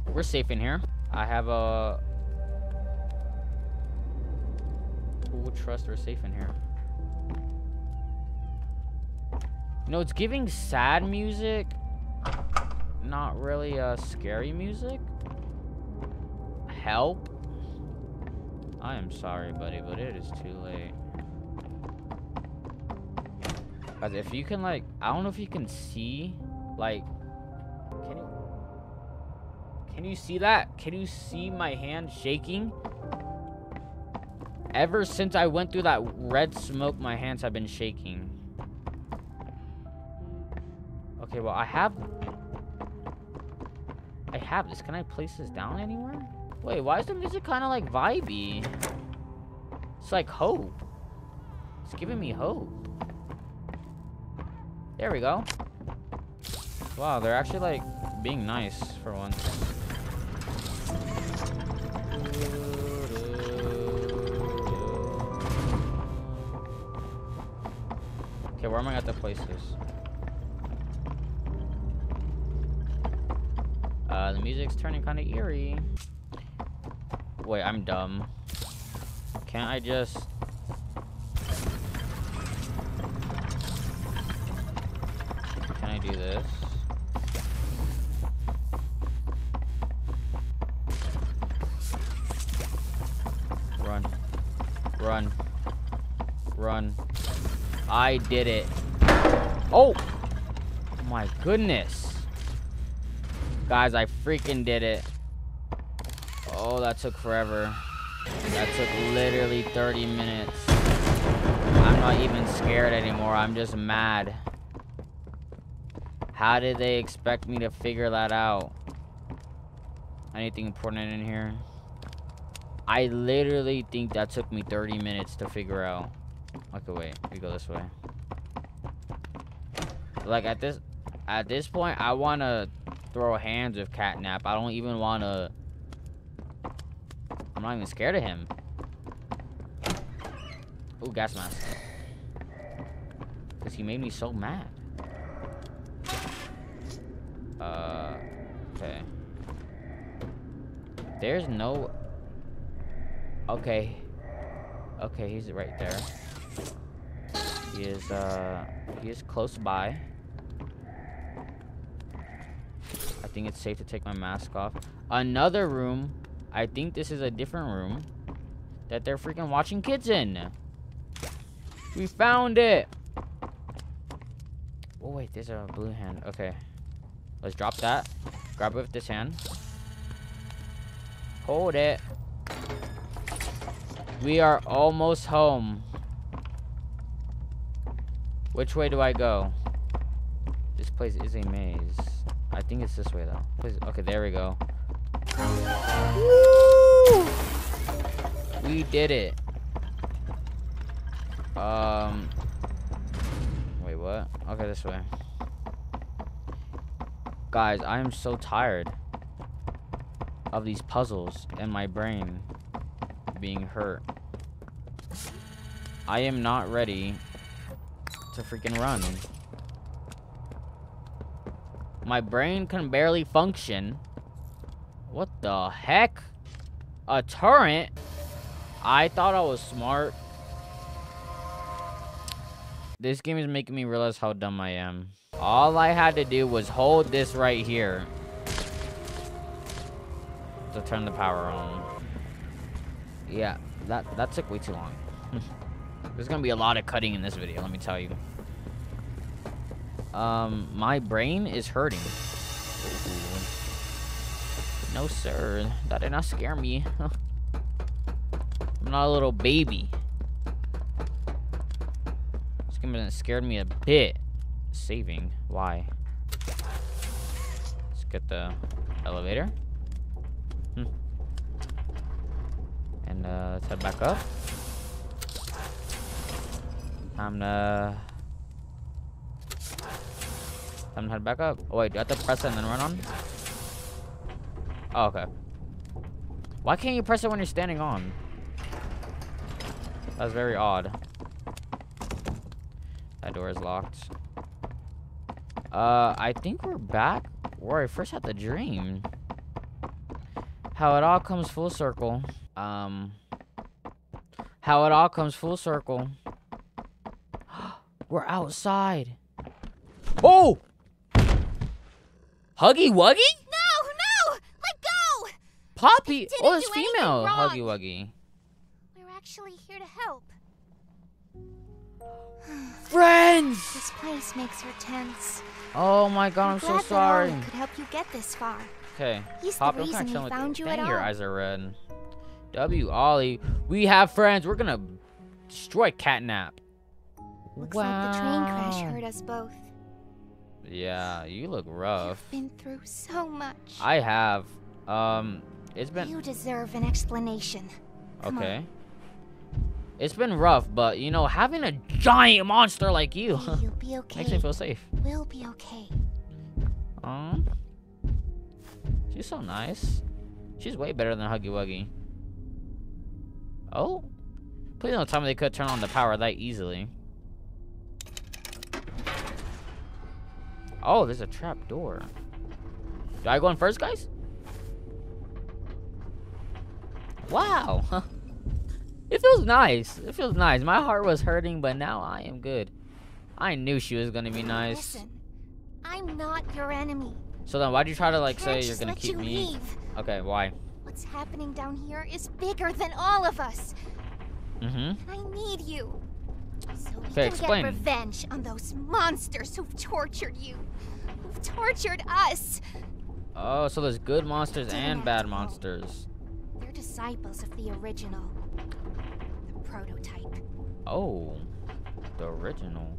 We're safe in here. I have a would trust we're safe in here. You know, it's giving sad music. Not really uh, scary music. Help. I am sorry, buddy, but it is too late. Guys, if you can, like, I don't know if you can see, like, can you, can you see that? Can you see my hand shaking? Ever since I went through that red smoke, my hands have been shaking. Okay, well, I have... I have this. Can I place this down anywhere? Wait, why is the music kind of like vibey? It's like hope. It's giving me hope. There we go. Wow, they're actually like being nice for once. Okay, where am I at the places? Uh, the music's turning kind of eerie. Wait, I'm dumb. Can't I just... Can I do this? Run. Run. Run. I did it. Oh! My goodness. Guys, I freaking did it. Oh, that took forever. That took literally 30 minutes. I'm not even scared anymore. I'm just mad. How did they expect me to figure that out? Anything important in here? I literally think that took me 30 minutes to figure out. Okay, wait. We go this way. Like at this, at this point, I want to throw hands with Catnap. I don't even want to. I'm not even scared of him. Ooh, gas mask. Because he made me so mad. Uh, okay. There's no... Okay. Okay, he's right there. He is, uh, he is close by. I think it's safe to take my mask off. Another room. I think this is a different room that they're freaking watching kids in. We found it. Oh, wait, there's a blue hand. Okay. Let's drop that. Grab it with this hand. Hold it. We are almost home. Which way do I go? This place is a maze. I think it's this way though. Please, okay, there we go. Woo! We did it. Um. Wait, what? Okay, this way. Guys, I am so tired of these puzzles and my brain being hurt. I am not ready to freaking run. My brain can barely function. What the heck? A turret? I thought I was smart. This game is making me realize how dumb I am. All I had to do was hold this right here to turn the power on. Yeah, that, that took way too long. There's gonna be a lot of cutting in this video, let me tell you. Um, my brain is hurting. Ooh. No, sir. That did not scare me. I'm not a little baby. This game scared me a bit. Saving. Why? Let's get the elevator. Hmm. And uh, let's head back up. Time to... Time to head back up. Oh wait, do I have to press it and then run on? Oh, okay. Why can't you press it when you're standing on? That's very odd. That door is locked. Uh, I think we're back where I first had the dream. How it all comes full circle. Um, how it all comes full circle. We're outside. Oh! Huggy Wuggy? No, no! Let go! Poppy! Didn't Oh, it's female. wrong. Huggy Wuggy. We're actually here to help. Friends! This place makes her tense. Oh my god, I'm so Glad that sorry. Ollie could help you get this far. Okay. He's the Pop, I'm reason we found you at Dang, your eyes are red. W Ollie. We have friends. We're gonna destroy Catnap. Looks wow. like the train crash hurt us both. Yeah, you look rough. Been through so much. I have. Um, it's been You deserve an explanation. Come on. okay. It's been rough, but you know, having a giant monster like you You'll be okay. makes me feel safe. We'll be okay. Um, she's so nice. She's way better than Huggy Wuggy. Oh, please don't tell me they could turn on the power that easily. Oh, there's a trap door. Do I go in first, guys? Wow. It feels nice. It feels nice. My heart was hurting, but now I am good. I knew she was gonna be nice. Listen, I'm not your enemy. So then why'd you try to like say you're gonna keep you me? leave. Okay, why? What's happening down here is bigger than all of us. Mm-hmm. I need you. So we can explain. get revenge on those monsters who've tortured you. Tortured us. Oh, so there's good monsters and bad monsters. They're disciples of the original. The prototype. Oh, the original.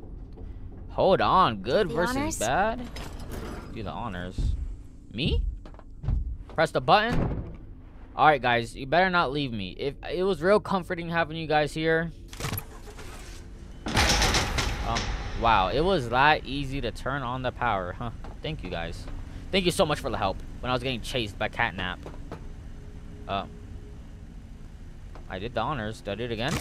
Hold on, good versus honors? bad. Do the honors. Me? Press the button. All right, guys, you better not leave me. If it was real comforting having you guys here. Um, wow, it was that easy to turn on the power, huh? Thank you guys. Thank you so much for the help when I was getting chased by Catnap. Uh, I did the honors. Did I do it again?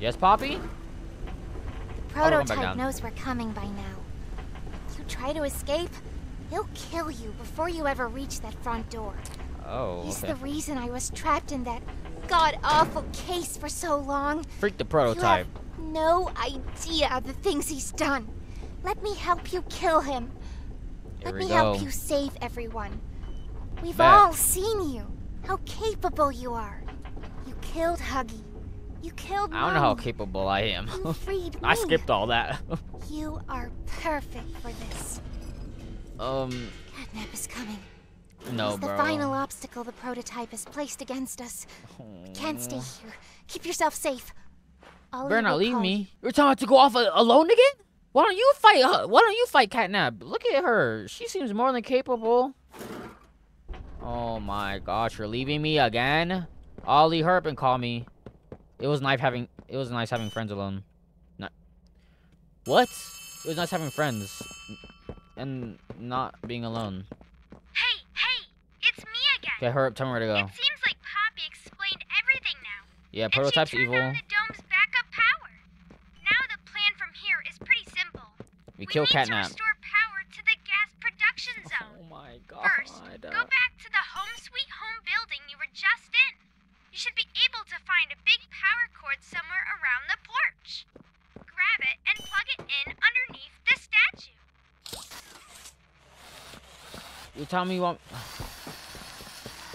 Yes, Poppy? The Oh, we're going back prototype knows we're coming by now. If You try to escape, he'll kill you before you ever reach that front door. Oh, He's okay. the reason I was trapped in that god awful case for so long. Freak the prototype. You have no idea of the things he's done. Let me help you kill him. Here Let me go. help you save everyone. We've Bet. all seen you. How capable you are. You killed Huggy. You killed I don't know how capable I am. You freed I skipped all that. You are perfect for this. um, Catnap is coming. No, He's the bro. final obstacle the prototype has placed against us. We can't stay mm. here. Keep yourself safe. Ollie Better not will leave me. You're telling me to go off alone again? Why don't you fight? her? Why don't you fight Catnap? Look at her. She seems more than capable. Oh my gosh, you're leaving me again? Ollie, hurry up and call me. It was nice having. It was nice having friends alone. Not. What? It was nice having friends, and not being alone. Hey, hey, it's me again. Okay, hurry up. Tell me where to go. It seems like Poppy explained everything now. Yeah, And she prototype's turned evil. on the dome's backup power. Now the plan from here is pretty simple. We kill need to restore power to the gas production oh zone. Oh my god. First, go back to the home sweet home building you were just in. You should be able to find a big power cord somewhere around the porch. Grab it and plug it in underneath the statue. You tell me you want.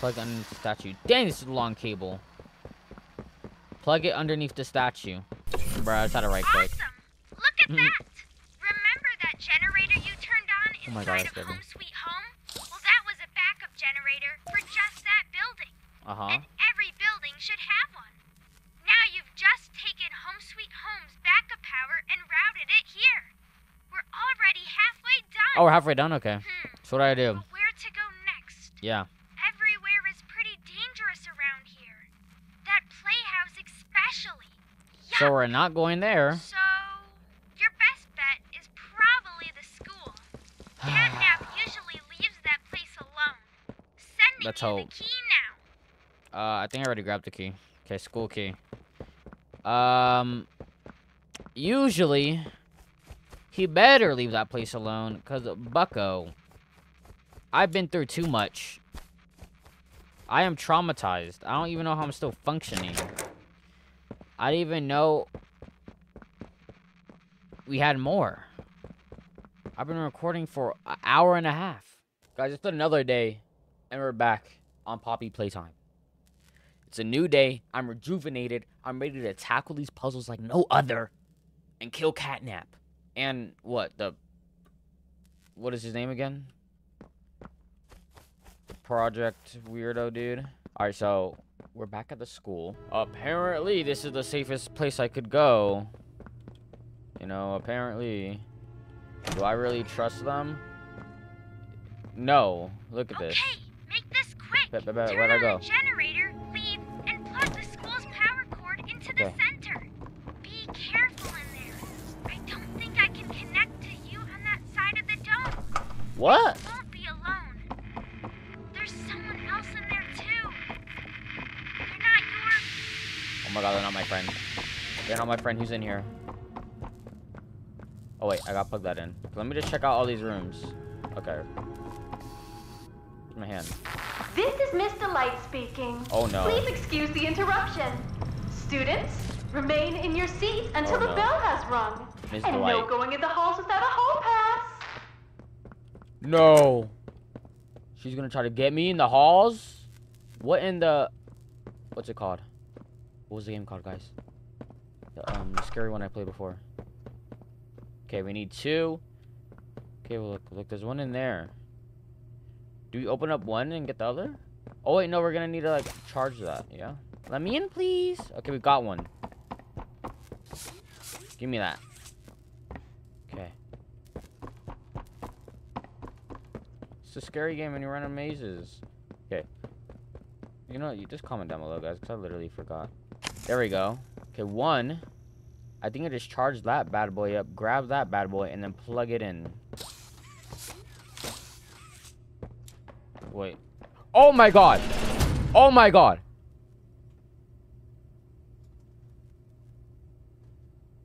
Plug underneath the statue. Dang, this is a long cable. Plug it underneath the statue. Bro, I just had to right click. Awesome. Look at that! Remember that generator you turned on Oh my God, inside of. Home Sweet Home? Well, that was a backup generator for just that building. Uh huh. Every building should have one. Now you've just taken Home Sweet Home's backup power and routed it here. We're already halfway done. Oh, we're halfway done? Okay. So what do I do? Where to go next? Yeah. Everywhere is pretty dangerous around here. That playhouse especially. So we're not going there. So, your best bet is probably the school. Catnap usually leaves that place alone. Sending Let's hope. the key now. Uh, I think I already grabbed the key. Okay, school key. Um, usually, he better leave that place alone, cause Bucko, I've been through too much. I am traumatized. I don't even know how I'm still functioning. I didn't even know we had more. I've been recording for an hour and a half. Guys, it's another day, and we're back on Poppy Playtime. It's a new day. I'm rejuvenated. I'm ready to tackle these puzzles like no other and kill Catnap. And what? The. What is his name again? Project Weirdo Dude. Alright, so we're back at the school. Apparently, this is the safest place I could go. You know, apparently. Do I really trust them? No. Look at this. Okay, make this quick. Bet, bet, Turn where'd I go? the generator, leave, and plug the school's power cord into the center. Be careful in there. I don't think I can connect to you on that side of the dome. What? My god, they're not my friend. They're not my friend who's in here. Oh wait, I gotta plug that in. Let me just check out all these rooms. Okay. Where's my hand? This is Miss Delight speaking. Oh, no. Please excuse the interruption. Students, remain in your seat until Oh, the bell has rung. Miss and no going in the halls without a hall pass. No! She's gonna try to get me in the halls? What in the... What's it called? What was the game called, guys? The, um, the scary one I played before. Okay, we need two. Okay, well, look, look, there's one in there. Do we open up one and get the other? Oh, wait, no, we're gonna need to, like, charge that, yeah? Let me in, please. Okay, we got one. Give me that. Okay. It's a scary game and you run in mazes. Okay. You know what? You just comment down below, guys, because I literally forgot. There we go. Okay, one. I think I just charged that bad boy up, grab that bad boy, and then plug it in. Wait. Oh my god! Oh my god!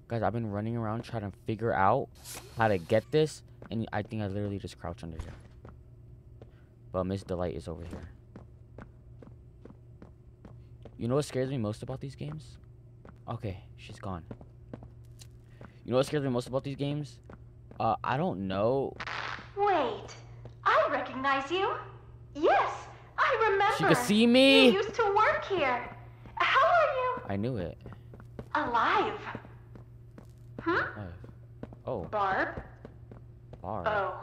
Guys, I've been running around trying to figure out how to get this. And I think I literally just crouched under here. But Miss Delight is over here. You know what scares me most about these games? Okay, she's gone. You know what scares me most about these games? Uh, I don't know. Wait, I recognize you. Yes, I remember. She could see me. You used to work here. How are you? I knew it. Alive. Hmm? Oh, Barb? Barb. Oh.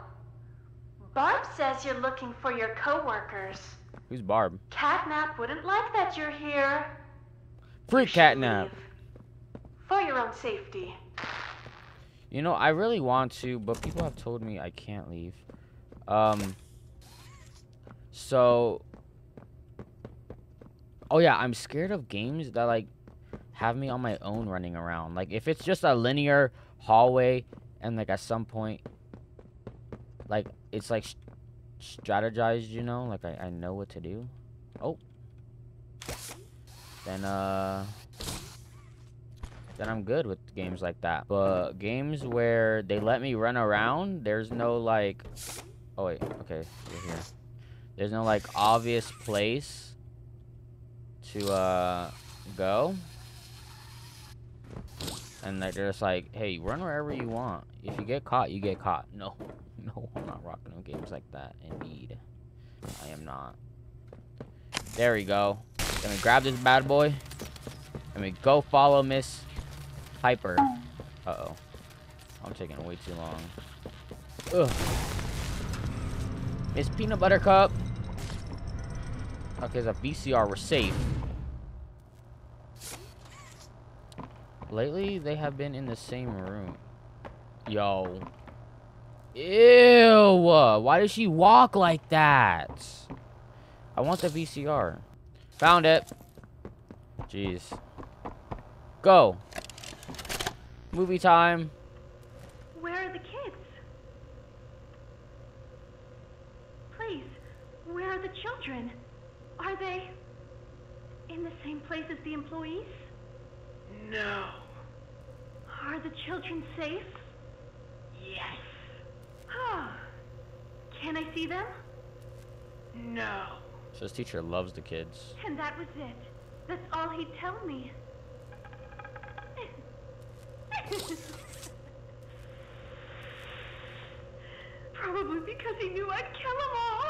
Barb says you're looking for your coworkers. Who's Barb? Catnap wouldn't like that you're here. Free catnap. For your own safety. You know, I really want to, but people have told me I can't leave. Um. So. Oh yeah, I'm scared of games that like have me on my own running around. Like if it's just a linear hallway and like at some point like it's like strategized, you know, like I, I know what to do. Oh. Then uh then I'm good with games like that. But games where they let me run around, there's no like Oh wait, okay. There's no like obvious place to uh go. And they're just like, hey, run wherever you want. If you get caught, you get caught. No, no, I'm not rocking no games like that. Indeed, I am not. There we go. Me grab this bad boy. Let me go follow Miss Piper. Uh-oh. I'm taking way too long. Ugh. Miss Peanut Butter Cup. Okay, it's a VCR. We're safe. Lately, they have been in the same room. Yo. Ew. Why does she walk like that? I want the VCR. Found it. Jeez. Go. Movie time. Where are the kids? Please, where are the children? Are they in the same place as the employees? No. Are the children safe? Yes. Ah. Can I see them? No. So this teacher loves the kids. And that was it. That's all he'd tell me. Probably because he knew I'd kill them all.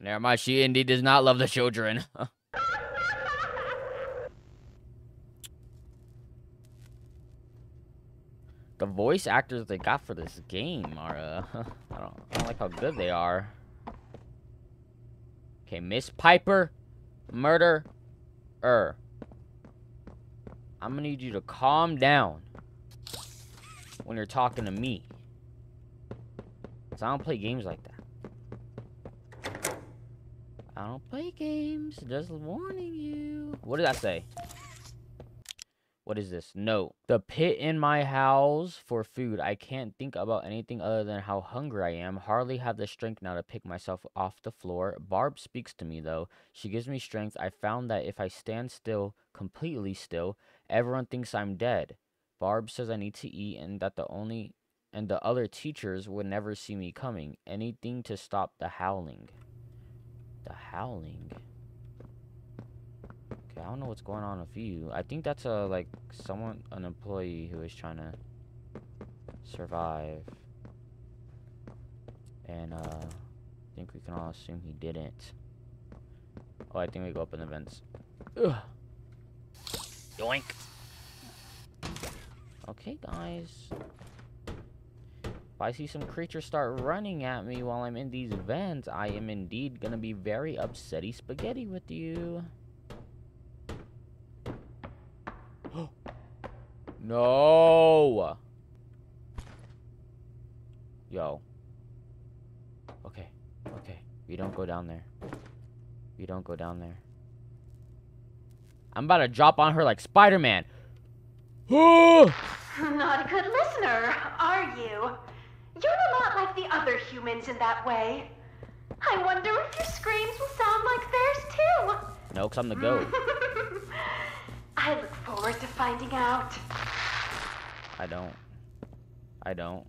Never mind, she indeed does not love the children. the voice actors they got for this game are, uh, I don't, I don't like how good they are. Okay, Miss Piper, murder, er. I'm gonna need you to calm down when you're talking to me. Cause I don't play games like that. I don't play games. Just warning you. What did that say? What is this? No. The pit in my house for food. I can't think about anything other than how hungry I am. Hardly have the strength now to pick myself off the floor. Barb speaks to me though. She gives me strength. I found that if I stand still, completely still, everyone thinks I'm dead. Barb says I need to eat and that the only and the other teachers would never see me coming. Anything to stop the howling. The howling. Okay, I don't know what's going on with you. I think that's a like someone an employee who is trying to survive. And uh I think we can all assume he didn't. Oh, I think we go up in the vents. Ugh. Yoink. Okay, guys. If I see some creatures start running at me while I'm in these vents, I am indeed gonna be very upsetty spaghetti with you. No! Yo. Okay, okay. We don't go down there. We don't go down there. I'm about to drop on her like Spider-Man. Not a good listener, are you? You're a lot like the other humans in that way. I wonder if your screams will sound like theirs too. No, because I'm the goat. I look forward to finding out. I don't. I don't.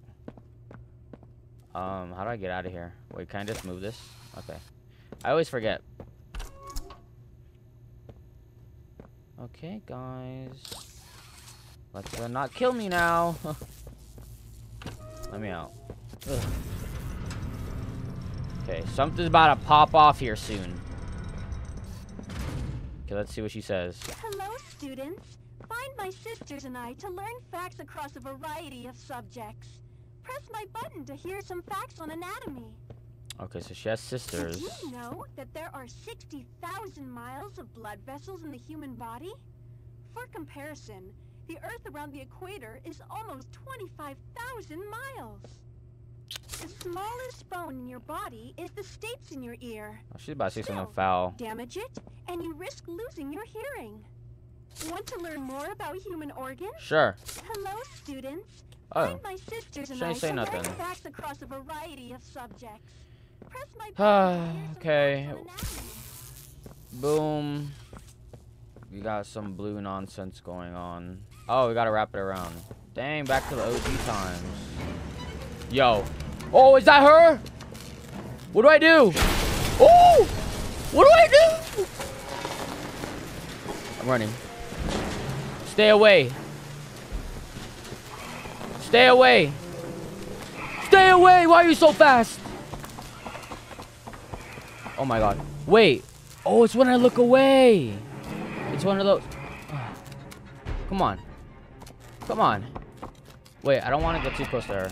Um, how do I get out of here? Wait, can I just move this? Okay. I always forget. Okay, guys. Let's not kill me now. Let me out. Ugh. Okay, something's about to pop off here soon. Okay, let's see what she says. Hello, students. Find my sisters and I to learn facts across a variety of subjects. Press my button to hear some facts on anatomy. Okay, so she has sisters. Did you know that there are 60,000 miles of blood vessels in the human body? For comparison, the Earth around the equator is almost 25,000 miles. The smallest bone in your body is the stapes in your ear. Oh, she's about to say something foul. Damage it, and you risk losing your hearing. Want to learn more about human organs? Sure. Hello, students. Oh. Find my sisters and She I ain't say to learn nothing. facts across a variety of subjects. Press my Ah, okay. Boom. We got some blue nonsense going on. Oh, we gotta wrap it around. Dang, back to the OG times. Yo. Oh, is that her? What do I do? Oh! What do I do? I'm running. Stay away. Stay away. Stay away. Why are you so fast? Oh my god. Wait. Oh, it's when I look away. It's one of those. Come on. Come on. Wait, I don't want to get too close to her.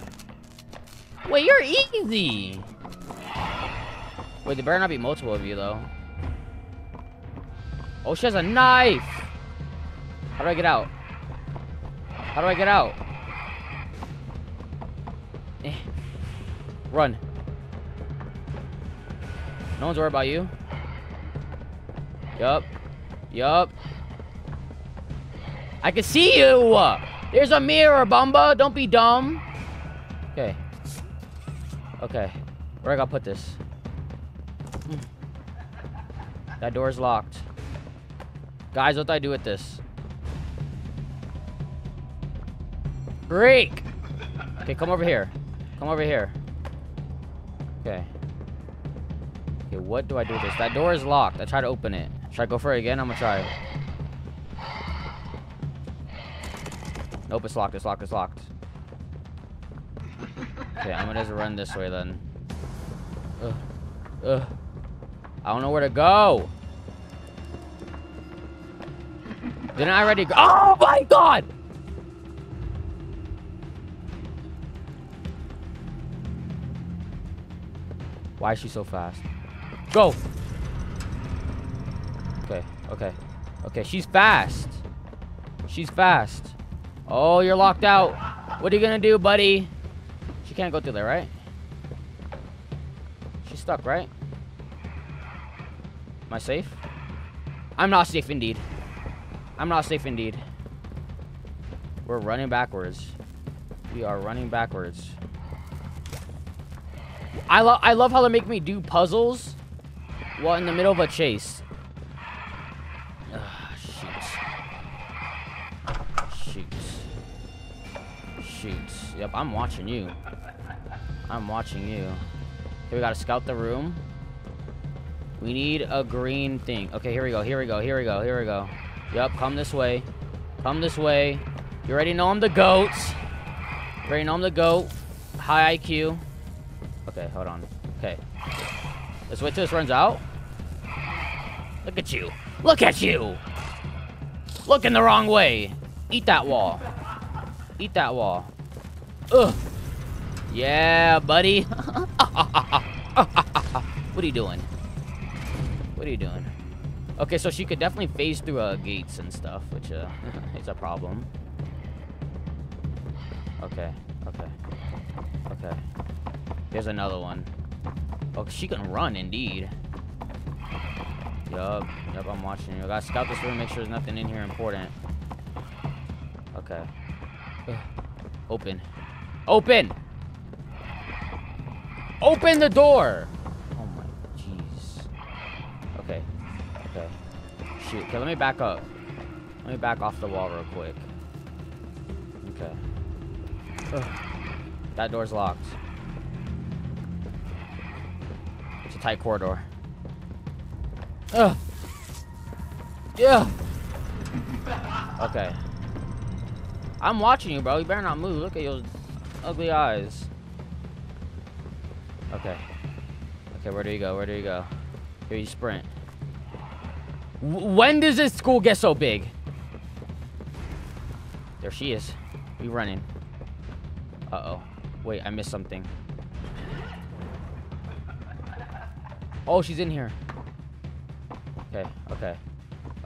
Wait, you're easy. Wait, there better not be multiple of you, though. Oh, she has a knife. How do I get out? How do I get out? Eh. Run. No one's worried about you. Yup. Yup. I can see you! There's a mirror, Bumba! Don't be dumb! Okay. Okay. Where I gotta put this? That door's locked. Guys, what do I do with this? Break! Okay, come over here. Come over here. Okay. Okay, what do I do with this? That door is locked. I try to open it. Should I go for it again? I'm gonna try. Nope, it's locked. It's locked. It's locked. Okay, I'm gonna just run this way then. Ugh. Ugh. I don't know where to go. Didn't I already go? Oh my god! Why is she so fast? Go! Okay, okay. Okay, she's fast. She's fast. Oh, you're locked out. What are you gonna do, buddy? Can't go through there, right? She's stuck, right? Am I safe? I'm not safe indeed. I'm not safe indeed. We're running backwards. We are running backwards. I love I love how they make me do puzzles while in the middle of a chase. I'm watching you. I'm watching you. Okay, we gotta scout the room. We need a green thing. Okay, here we go, here we go, here we go, here we go. Yep, come this way. Come this way. You already know I'm the goat. You already know I'm the goat. High IQ. Okay, hold on. Okay. Let's wait till this runs out. Look at you. Look at you! Looking the wrong way. Eat that wall. Eat that wall. Ugh. Yeah, buddy. what are you doing? What are you doing? Okay, so she could definitely phase through uh, gates and stuff, which uh, is a problem. Okay, okay, okay. There's another one. Oh, she can run, indeed. Yup, yup, I'm watching you. I gotta scout this room, make sure there's nothing in here important. Okay. Ugh. Open. Open! Open the door! Oh my jeez. Okay. Okay. shoot. Okay, let me back up. Let me back off the wall real quick. Okay. Ugh. That door's locked. It's a tight corridor. Ugh. Yeah. Okay. I'm watching you, bro. You better not move. Look at your ugly eyes. Okay. Okay, where do you go? Where do you go? Here you sprint. When does this school get so big? There she is. We running. Uh-oh. Wait, I missed something. Oh, she's in here. Okay, okay,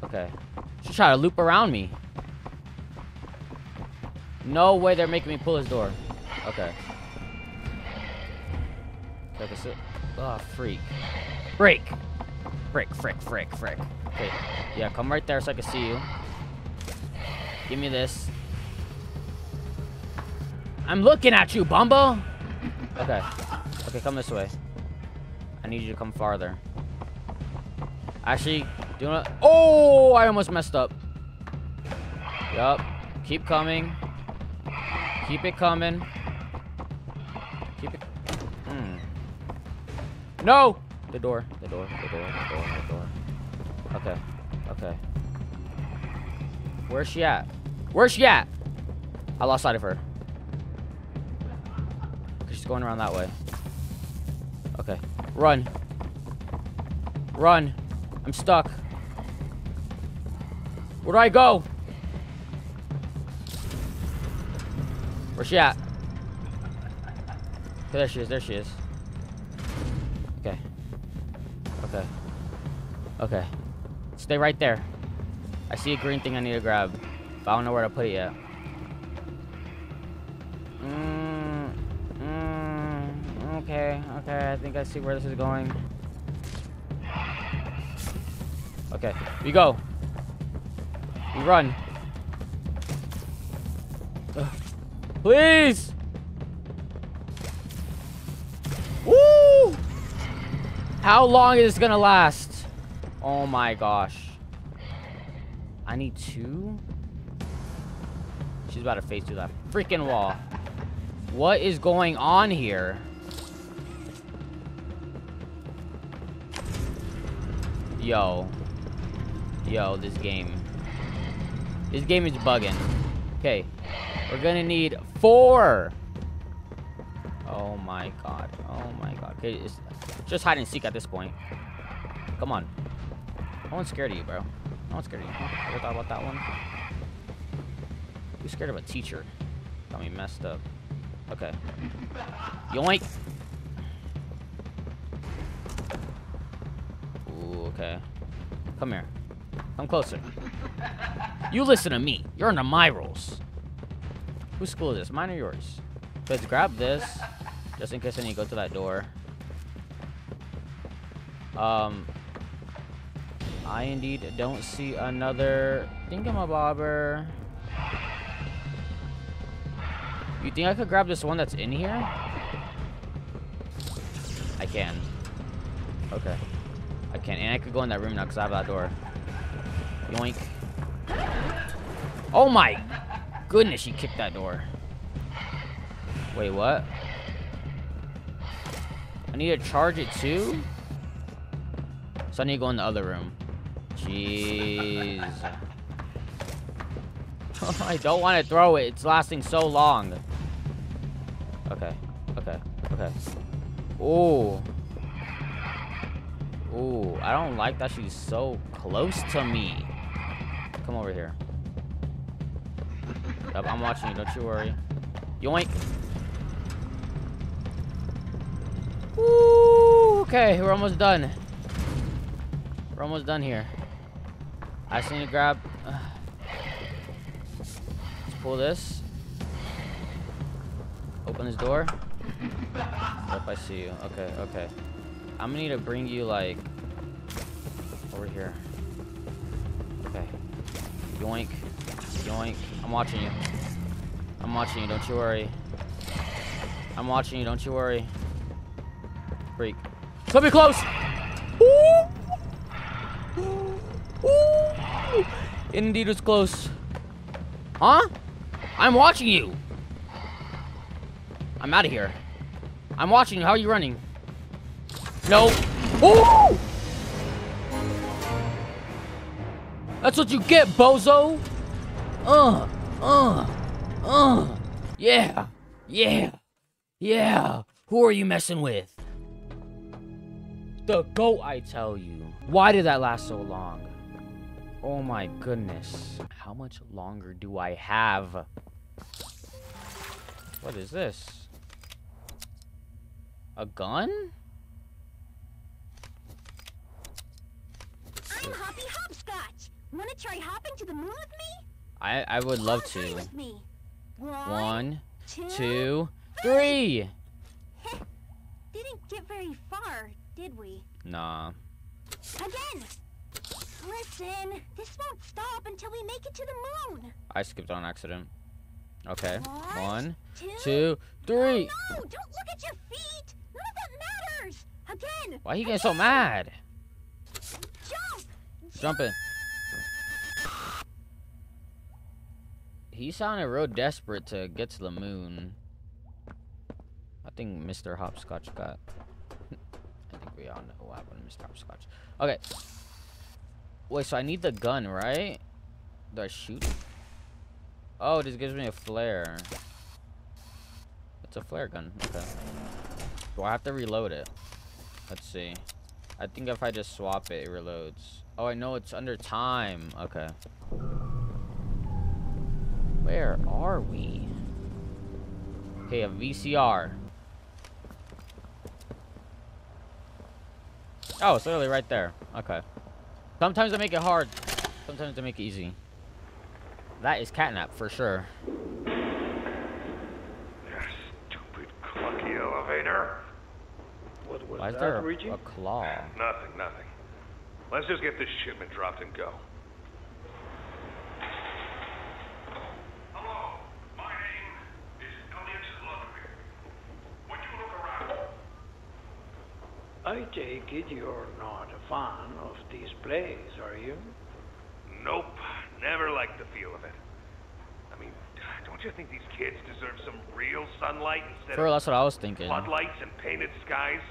okay. She's trying to loop around me. No way they're making me pull this door. Okay. Okay, this. Oh, freak. Break! Frick, frick, frick, frick. Okay. Yeah, come right there so I can see you. Give me this. I'm looking at you, Bumbo! Okay. Okay, come this way. I need you to come farther. Actually, do you what? Oh, I almost messed up. Yup. Keep coming. Keep it coming. No! The door. The door. The door. The door. The door. Okay. Okay. Where's she at? Where's she at? I lost sight of her. She's going around that way. Okay. Run. Run. I'm stuck. Where do I go? Where's she at? Okay, there she is. There she is. Okay. Stay right there. I see a green thing I need to grab. But I don't know where to put it yet. Mm, mm, okay, okay. I think I see where this is going. Okay, we go. We run. Ugh. Please! Woo! How long is this gonna last? Oh my gosh. I need two? She's about to face through that freaking wall. What is going on here? Yo. Yo, this game. This game is bugging. Okay. We're gonna need four. Oh my god. Oh my god. Okay, it's just hide and seek at this point. Come on. No one's scared of you, bro. No one's scared of you. Huh? Ever thought about that one? Who's scared of a teacher? Got me messed up. Okay. Yoink! Ooh, okay. Come here. Come closer. You listen to me. You're under my rules. Whose school is this? Mine or yours? Let's grab this. Just in case I need to go to that door. Um, I indeed don't see another thingamabobber. You think I could grab this one that's in here? I can. Okay. I can. And I could go in that room now because I have that door. Yoink. Oh my goodness, she kicked that door. Wait, what? I need to charge it too? So I need to go in the other room. Jeez. I don't want to throw it. It's lasting so long. Okay. Okay. Okay. Ooh. Ooh. I don't like that she's so close to me. Come over here. Yep, I'm watching you. Don't you worry. Yoink. Woo! Okay, we're almost done. We're almost done here. I just need to grab... Let's pull this. Open this door. Yep, I see you. Okay, okay. I'm gonna need to bring you, like... Over here. Okay. Yoink. Yoink. I'm watching you. I'm watching you, don't you worry. I'm watching you, don't you worry. Freak. Come be close! Ooh! Indeed was close. Huh? I'm watching you. I'm out of here. I'm watching you. How are you running? No. Ooh! That's what you get, bozo. Uh, uh, uh. Yeah, yeah, yeah. Who are you messing with? The goat, I tell you. Why did that last so long? Oh my goodness. How much longer do I have? What is this? A gun? I'm Hoppy Hopscotch. Wanna try hopping to the moon with me? I I would love to. with me. One, two, two, three. Didn't get very far, did we? Nah. Again. Listen, this won't stop until we make it to the moon. I skipped on accident. Okay. One, One, two, two, three. Oh, no, don't look at your feet. None of that matters. Again. Why are you getting so mad? Jump. Jumping. He sounded real desperate to get to the moon. I think Mr. Hopscotch got. I think we all know what happened to Mr. Hopscotch. Okay. Wait, so I need the gun, right? Do I shoot? Oh, this gives me a flare. It's a flare gun. Okay. Do I have to reload it? Let's see. I think if I just swap it, it reloads. Oh, I know it's under time. Okay. Where are we? Okay, a VCR. Oh, it's literally right there. Okay. Sometimes they make it hard. Sometimes they make it easy. That is catnap for sure. Stupid clunky elevator. What was Why is that, there a, a claw? Nothing, nothing. Let's just get this shipment dropped and go. Hello, my name is Elliot Ludwig. Would you look around? I take it you're not a fan of this place, are you? Nope, never liked the feel of it. I mean, don't you think these kids deserve some real sunlight instead For real, of that's what I was thinking. floodlights and painted skies?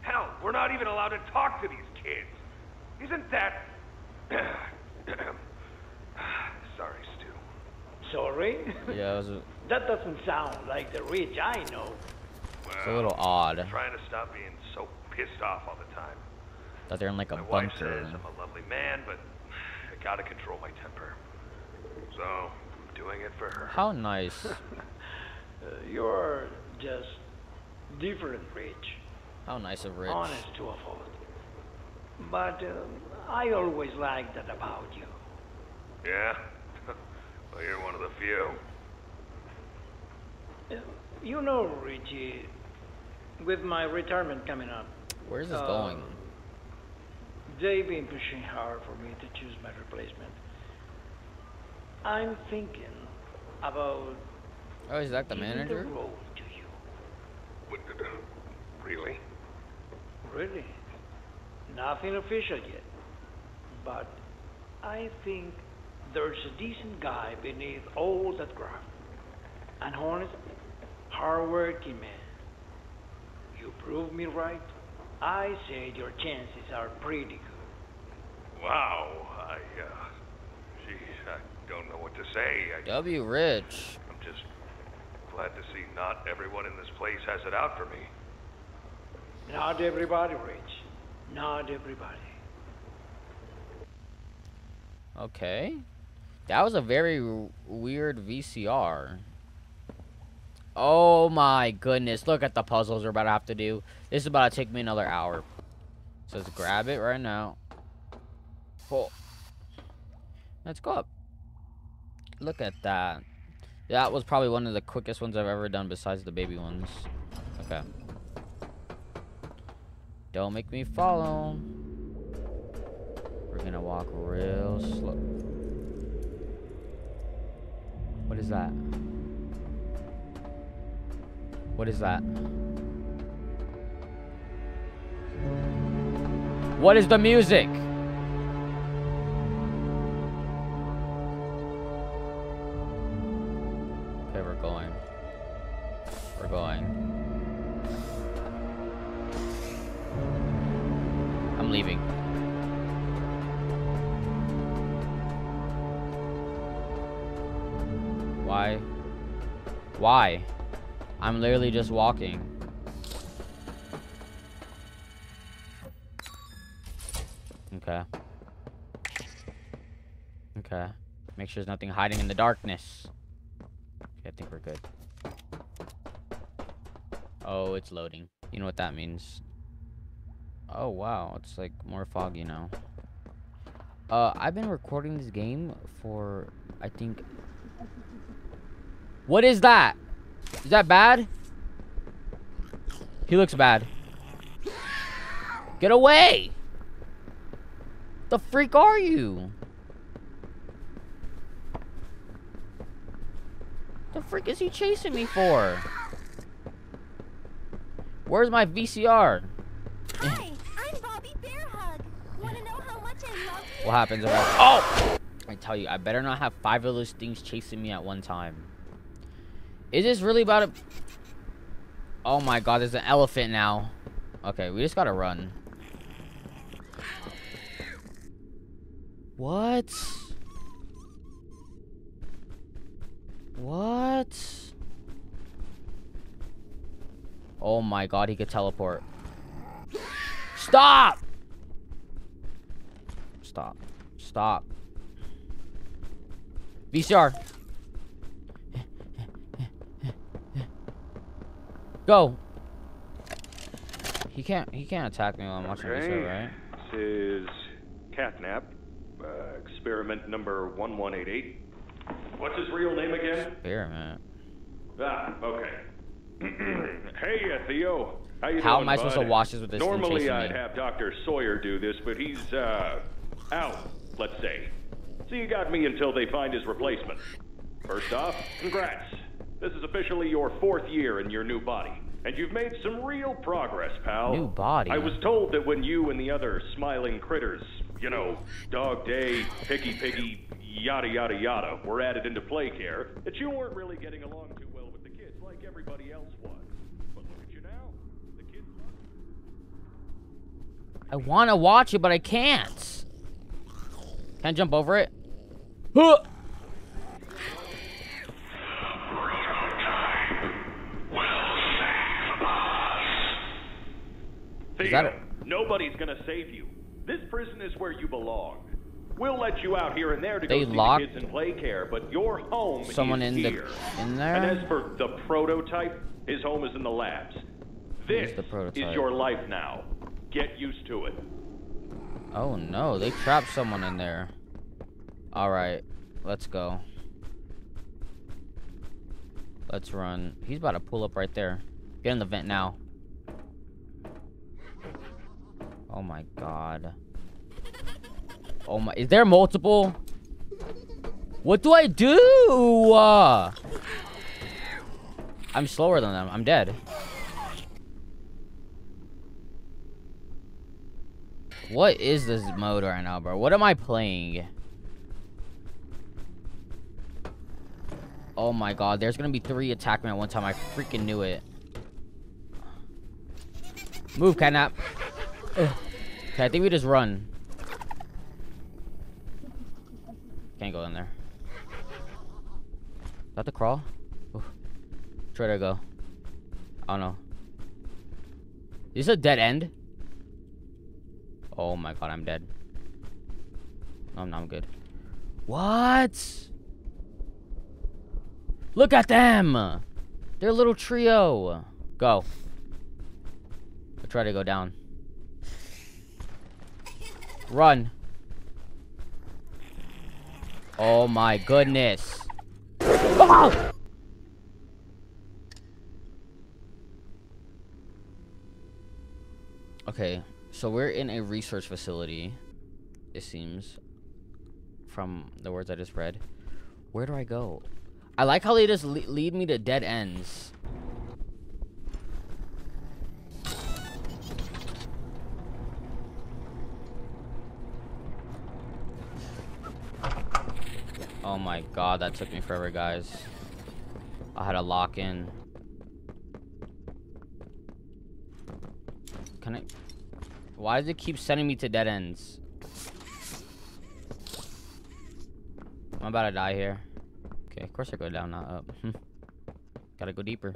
Hell, we're not even allowed to talk to these kids. Isn't that... Sorry, Stu. Sorry? Yeah, it was a, that doesn't sound like the Rich I know. it's a little odd I'm trying to stop being so pissed off all the time. that they're in like a My wife says I'm a lovely man, but I gotta control my temper. So, I'm doing it for her. How nice. Uh, you're just different, Rich. How nice of Rich. Honest to a fault. But um, I always liked that about you. Yeah? well, you're one of the few. Uh, You know, Richie, with my retirement coming up, Where's this uh, going? they've been pushing hard for me to choose my replacement. I'm thinking about Oh, is that the giving manager? the role to you. What, uh, really? Really? Nothing official yet. But I think there's a decent guy beneath all that graft. An honest, hard-working man. You prove me right. I say your chances are pretty good. Wow. I, uh, geez, I don't know what to say. I, W. Rich. I'm just glad to see not everyone in this place has it out for me. Not everybody, Rich. Not everybody. Okay. That was a very w- weird VCR. Oh my goodness. Look at the puzzles we're about to have to do. This is about to take me another hour. So let's grab it right now. Oh. Let's go up. Look at that. That was probably one of the quickest ones I've ever done besides the baby ones. Okay. Don't make me follow. We're gonna walk real slow. What is that? What is that? What is the music? Okay, we're going. We're going. I'm leaving. Why? Why? I'm literally just walking. Okay. Okay. Make sure there's nothing hiding in the darkness. Okay, I think we're good. Oh, it's loading. You know what that means. Oh, wow. It's like more foggy now. Uh, I've been recording this game for, I think... What is that? Is that bad? He looks bad. Get away! The freak are you? The freak is he chasing me for? Where's my VCR? Hi, I'm Bobby Bearhug. Want to know how much I love you? What happens if I... Oh! I tell you, I better not have five of those things chasing me at one time. Is this really about to... Oh my god, there's an elephant now. Okay, we just gotta run. What? What? Oh my god, he could teleport. Stop! Stop. Stop. VCR. Go. He can't. He can't attack me while I'm watching Okay. the show, right? This is Catnap, uh, experiment number 1188. What's his real name again? Experiment. Ah, okay. hey, uh, Theo. How you How doing, am I supposed to watch this with this Normally, I'd me? have Dr. Sawyer do this, but he's, uh, out, let's say. So you got me until they find his replacement. First off, congrats. This is officially your fourth year in your new body. And you've made some real progress, pal. New body? I was told that when you and the other smiling critters, you know, Dog Day, Picky Piggy, yada yada yada, were added into Playcare, that you weren't really getting along too well with the kids like everybody else was. But look at you now. The kids I want to watch it, but I can't. Can I jump over it? Huh! Theo, Is that a- nobody's gonna save you. This prison is where you belong. We'll let you out here and there to They go see locked the kids in Playcare, but your home Someone is in the- in there? And as for the prototype, his home is in the labs. This Who's the prototype? is your life now. Get used to it. Oh no, they trapped someone in there. Alright, let's go. Let's run. He's about to pull up right there. Get in the vent now. Oh my god. Oh my, is there multiple? What do I do? Uh, I'm slower than them. I'm dead. What is this mode right now, bro? What am I playing? Oh my god, there's gonna be three attack me at one time. I freaking knew it. Move, Catnap. Okay, I think we just run. Can't go in there. That the crawl? Oof. Do I go? I don't know. Is this a dead end? Oh my god, I'm dead. No, no, I'm good. What? Look at them! They're a little trio. Go. I'll try to go down. Run. Oh my goodness. Ah! Okay, so we're in a research facility, it seems, from the words I just read. Where do I go? I like how they just le lead me to dead ends. Oh my god, that took me forever, guys. I had to lock in. Can I... Why does it keep sending me to dead ends? I'm about to die here. Okay, of course I go down, not up. Gotta go deeper.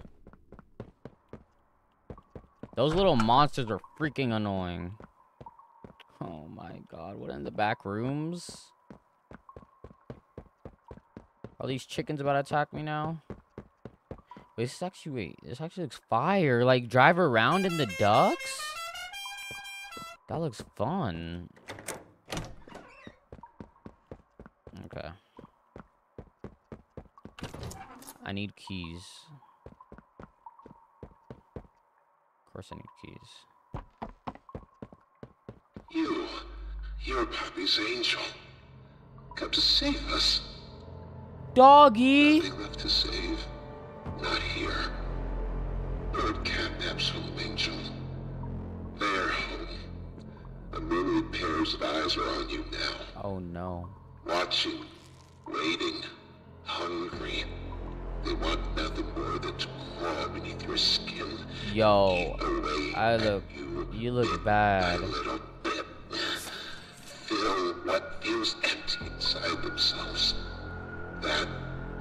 Those little monsters are freaking annoying. Oh my god, what in the back rooms? Are these chickens about to attack me now? Wait, this is actually, wait, this actually looks fire. Like, drive around in the ducks? That looks fun. Okay. I need keys. Of course I need keys. You, you're Poppy's angel. Come to save us. Doggy! Nothing left to save. Not here. Bird catnaps home angel. Their home. A myriad pairs of eyes are on you now. Oh no. Watching, waiting, hungry. They want nothing more than to crawl beneath your skin. Yo, I look, you look bad. Fill what feels empty inside themselves. That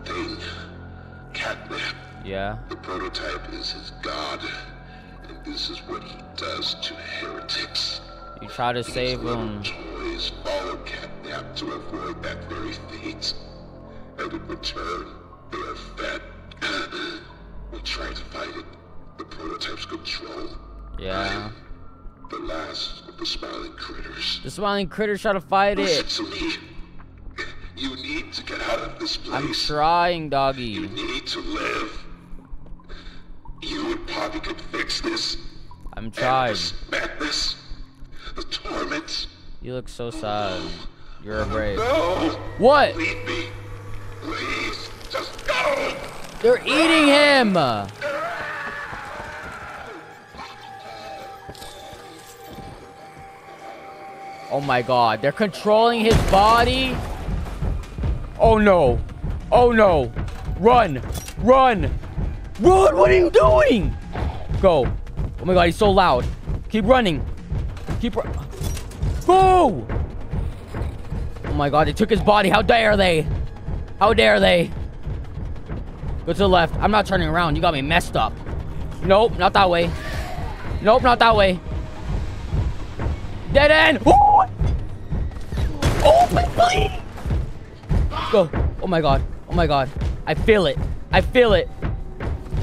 thing. Catnap. Yeah. The prototype is his god. And this is what he does to heretics. You try to save him. Toys follow Catnap to avoid that very fate. And in return, they are fed. we try to fight it. The prototype's control. Yeah. The last of the smiling critters. The smiling critters try to fight Listen it. to me. You need to get out of this place. I'm trying, doggy. You need to live. You and Poppy could fix this. I'm trying. This madness. The torment. You look so sad. You're brave. No. What? Leave me. Please. Just go. They're eating him. Oh my god, they're controlling his body. Oh no. Oh no. Run. Run. Run. What are you doing? Go. Oh my god, he's so loud. Keep running. Keep run. Go. Oh my god, they took his body. How dare they? How dare they? Go to the left. I'm not turning around. You got me messed up. Nope, not that way. Nope, not that way. Dead end. Ooh! Oh, please. Go. Oh my god. Oh my god. I feel it. I feel it.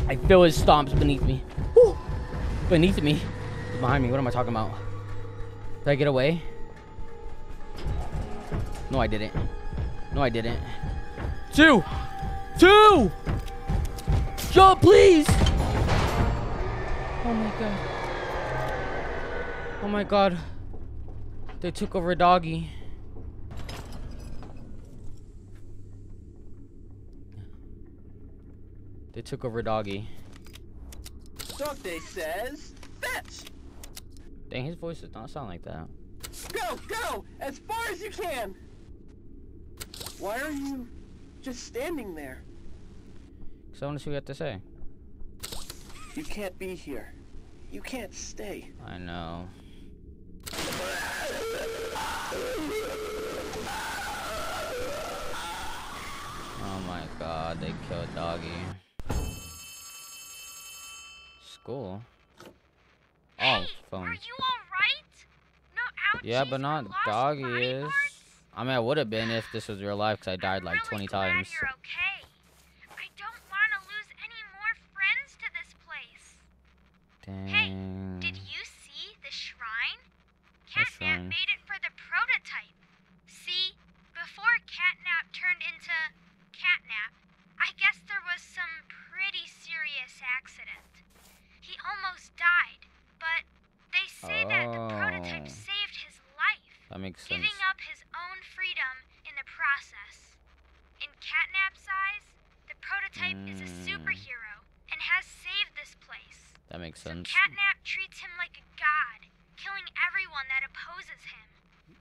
I feel his stomps beneath me. Woo. Beneath me. Behind me. What am I talking about? Did I get away? No, I didn't. No, I didn't. Two. Two. Jump, please. Oh my god. Oh my god. They took over doggy. They took over doggy. Dog Day says, fetch! Dang, his voice does not sound like that. Go, go! As far as you can! Why are you just standing there? So I want to see what you have to say. You can't be here. You can't stay. I know. Oh my god, they killed doggy. School? Oh, phone. Are you alright? No Yeah, but not doggy is. I mean, I would have been if this was real life, because I died like 20 times. You're okay. I don't want to lose any more friends to this place. Dang. Did you see the shrine? Catnap made it for the prototype. See, before Catnap turned into Catnap, I guess there was some pretty serious accident. Almost died, but they say that the prototype Oh. saved his life, That makes sense. giving up his own freedom in the process. In Catnap's eyes, the prototype is a Mm. superhero and has saved this place. That makes sense. Catnap treats him like a god, killing everyone that opposes him,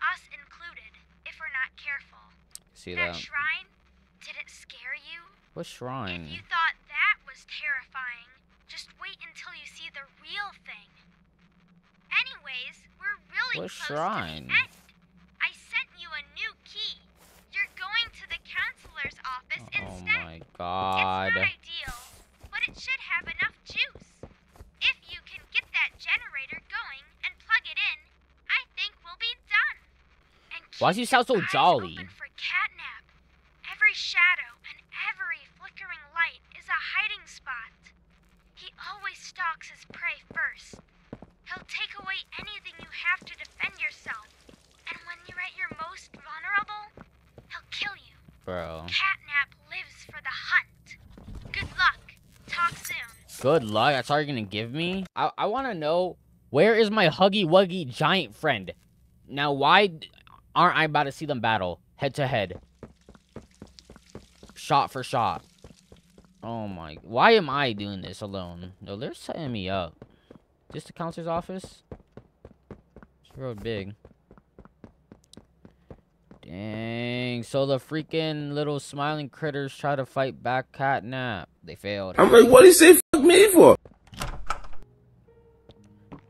us included, if we're not careful. See that that? shrine, did it scare you? What shrine? If you thought that was terrifying, just wait until you see the real thing. Anyways, we're really What close shrine? to the end. I sent you a new key. You're going to the counselor's office Oh instead. my god. It's not ideal, but it should have enough juice. If you can get that generator going and plug it in, I think we'll be done. And Why does he sound so jolly? for catnap. Every shadow and every flickering light is a hiding spot. He always stalks his prey first. He'll take away anything you have to defend yourself. And when you're at your most vulnerable, he'll kill you. Bro. Catnap lives for the hunt. Good luck. Talk soon. Good luck. That's all you're gonna give me? I, I wanna know where is my Huggy Wuggy giant friend? Now, why aren't I about to see them battle head to head? Shot for shot. Oh my. Why am I doing this alone? No, they're setting me up. Just the counselor's office? It's real big. Dang. So the freaking little smiling critters try to fight back Catnap. They failed. I'm like, what he say fuck me for?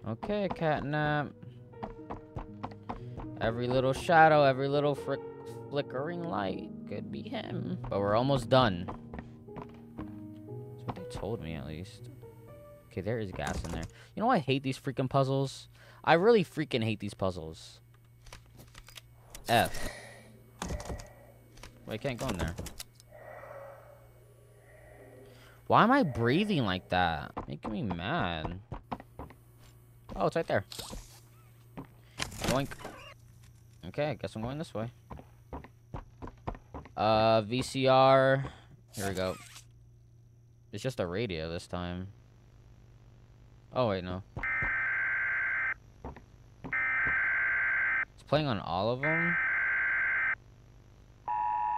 Okay, Catnap. Every little shadow, every little frick flickering light could be him. But we're almost done. That's what they told me, at least. Okay, there is gas in there. You know I hate these freaking puzzles? I really freaking hate these puzzles. F. Wait, I can't go in there. Why am I breathing like that? Making me mad. Oh, it's right there. Boink. Okay, I guess I'm going this way. Uh, VCR. Here we go. It's just a radio this time. Oh, wait, no. It's playing on all of them.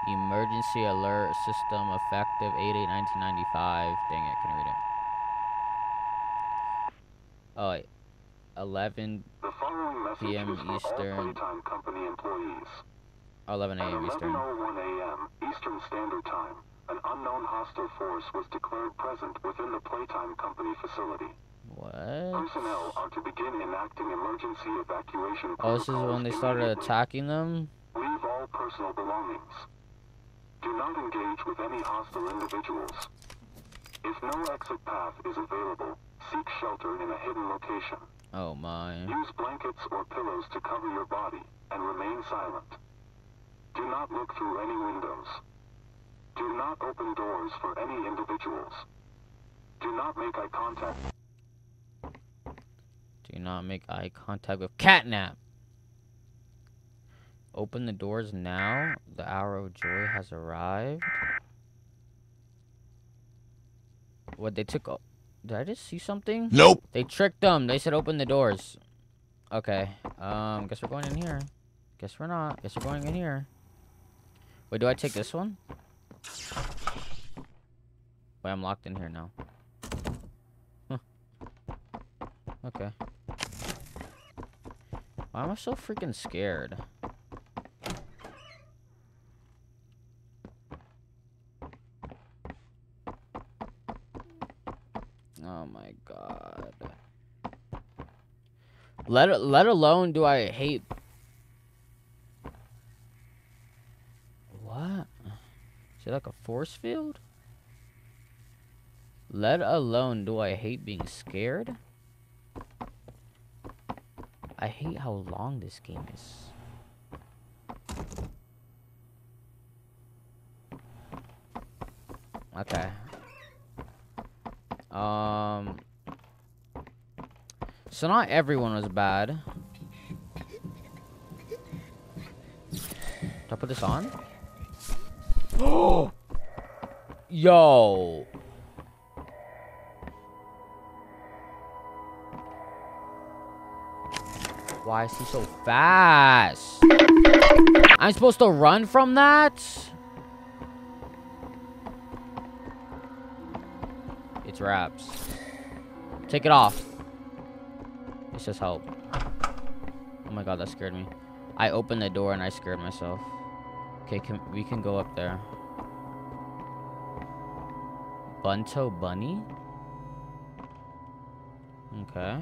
Emergency alert system effective 8-8-1995. Dang it, can't read it. Oh, wait. 11 p.m. Eastern. Playtime Company employees. 11 a.m. Eastern. 11:01 a.m. Eastern Standard Time. Unknown hostile force was declared present within the Playtime Company facility. What? Personnel are to begin enacting emergency evacuation Oh, this is when they started attacking them? Leave all personal belongings. Do not engage with any hostile individuals. If no exit path is available, seek shelter in a hidden location. Oh my. Use blankets or pillows to cover your body and remain silent. Do not look through any windows. Do not open doors for any individuals. Do not make eye contact. Do not make eye contact with Catnap. Open the doors now. The hour of joy has arrived. What they took? o- Did I just see something? Nope. They tricked them. They said open the doors. Okay. Um. Guess we're going in here. Guess we're not. Guess we're going in here. Wait. Do I take this one? Wait. I'm locked in here now. Huh. Okay. Why am I so freaking scared? Oh my god. Let let alone do I hate What? Is it like a force field? Let alone do I hate being scared? I hate how long this game is. Okay. Um. So not everyone was bad. Do I put this on? Yo! Why is he so fast? I'm supposed to run from that? It's wraps. Take it off. It says help. Oh my god, that scared me. I opened the door and I scared myself. Okay, can, we can go up there. Bunzo Bunny? Okay.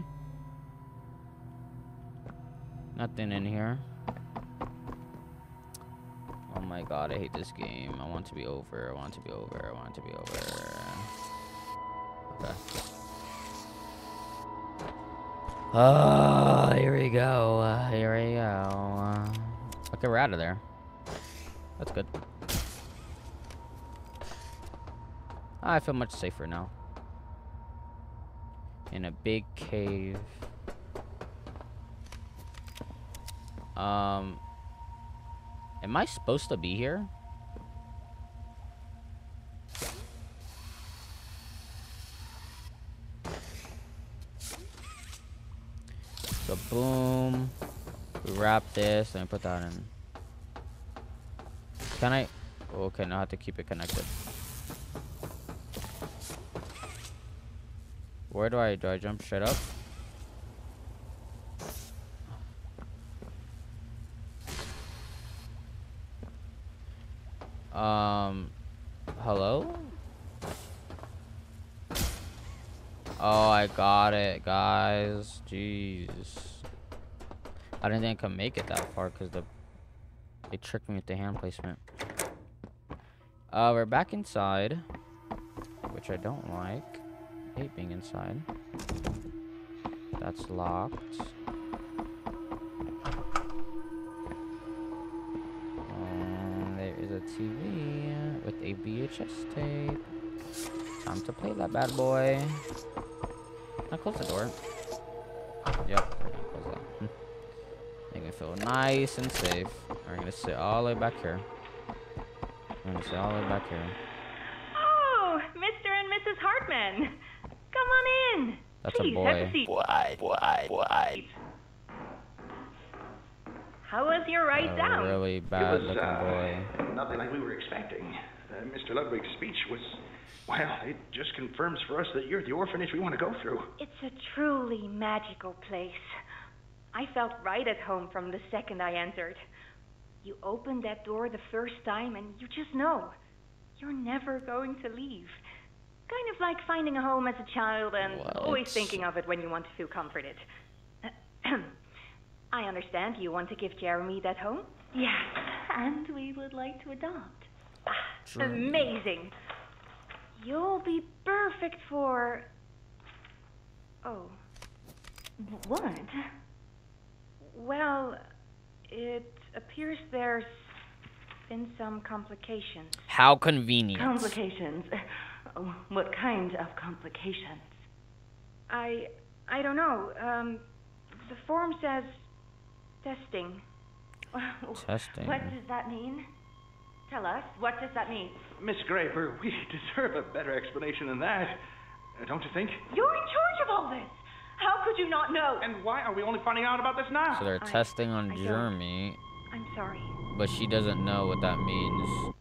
Nothing in here. Oh my god, I hate this game. I want to be over. I want to be over. I want to be over. Okay. Oh, here we go. Uh, here we go. Uh, okay, we're out of there. That's good. I feel much safer now. In a big cave. Um, am I supposed to be here? So boom, we wrap this and put that in. Can I? Okay, now I have to keep it connected. Where do I do I jump straight up? Um, hello? Oh, I got it, guys. Jeez. I didn't think I could make it that far because the they tricked me with the hand placement. Uh, we're back inside, which I don't like. I hate being inside. That's locked. And there is a TV with a VHS tape. Time to play that bad boy. Now close the door. Yep. Make me feel nice and safe. We're gonna sit all the way back here. We're gonna sit all the way back here. Oh, Mr. and Mrs. Hartman. Come on in. That's Please, a have boy. a seat. Why? Why? Why? How was your ride A down? really bad was, looking uh, boy. Nothing like we were expecting. Uh, Mr. Ludwig's speech was, well, it just confirms for us that you're the orphanage we want to go through. It's a truly magical place. I felt right at home from the second I entered. You open that door the first time and you just know you're never going to leave. Kind of like finding a home as a child and always What? thinking of it when you want to feel comforted. I understand you want to give Jeremy that home? Yes, and we would like to adopt. Ah, Amazing. You'll be perfect for. Oh. What? Well, it appears there's been some complications. How convenient. Complications? What kind of complications? I. I don't know. Um, the form says testing. Testing. What does that mean? Tell us. What does that mean? Miss Graber, we deserve a better explanation than that. Uh, don't you think? You're in charge of all this. How could you not know? And why are we only finding out about this now? So they're I- testing on I don't- Jeremy, I'm sorry. but she doesn't know what that means.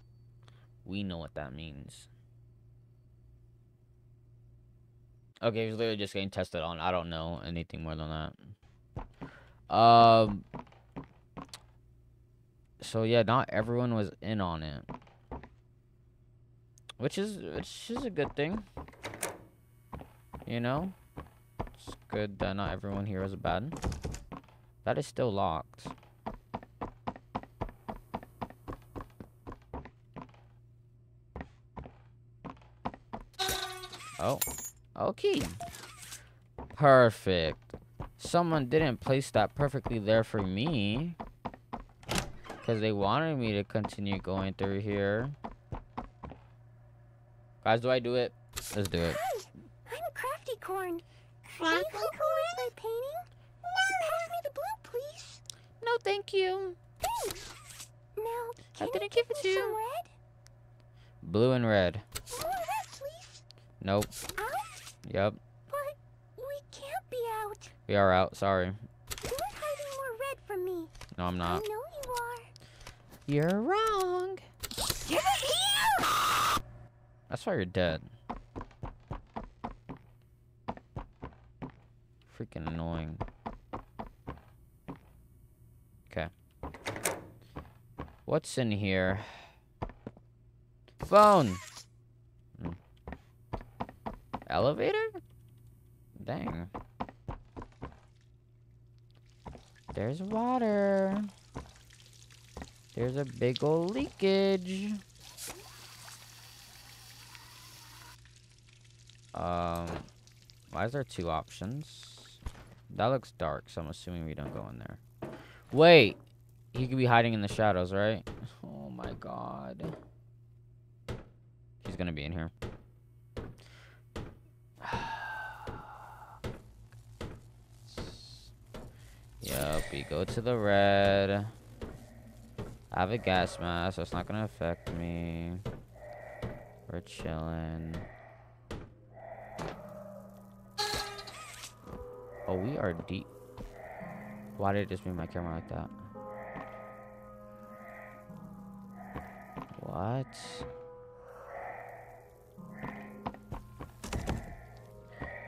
We know what that means. Okay, he's literally just getting tested on. I don't know anything more than that. Um. So yeah, not everyone was in on it, which is which is a good thing. You know, it's good that not everyone here is a bad. That is still locked. Oh, okay. Perfect. Someone didn't place that perfectly there for me. Because they wanted me to continue going through here. Guys, do I do it? Let's do it. I'm Crafty Corn. Crafty Corn? my painting? No. Pass me the blue, please. No, thank you. Thanks. Now, can didn't you give give it me to some you. red? Blue and red. More red, please. Nope. Out? Yep. But we can't be out. We are out. Sorry. You're hiding more red from me. No, I'm not. I know you are. You're wrong. Give it here! That's why you're dead. Freaking annoying. Okay. What's in here? Phone. Elevator? Dang. There's water. There's a big old leakage. Um, why is there two options? That looks dark, so I'm assuming we don't go in there. Wait! He could be hiding in the shadows, right? Oh my god. He's gonna be in here. Yep, we go to the red. I have a gas mask, so it's not gonna affect me. We're chilling. Oh, we are deep. Why did it just move my camera like that? What?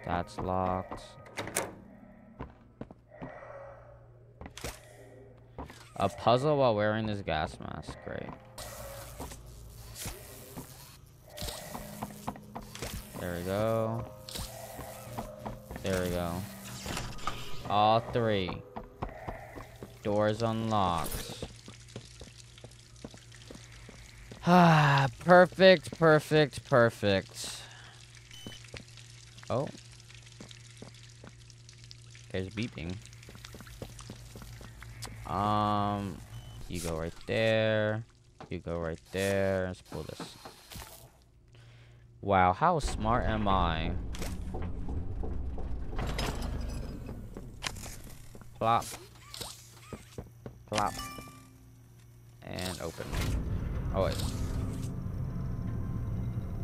That's locked. A puzzle while wearing this gas mask. Great. There we go. There we go. All three. Doors unlocked. Ah, perfect, perfect, perfect. Oh. There's beeping. Um, you go right there. You go right there. Let's pull this. Wow, how smart am I? Plop. Plop. And open. Oh, wait.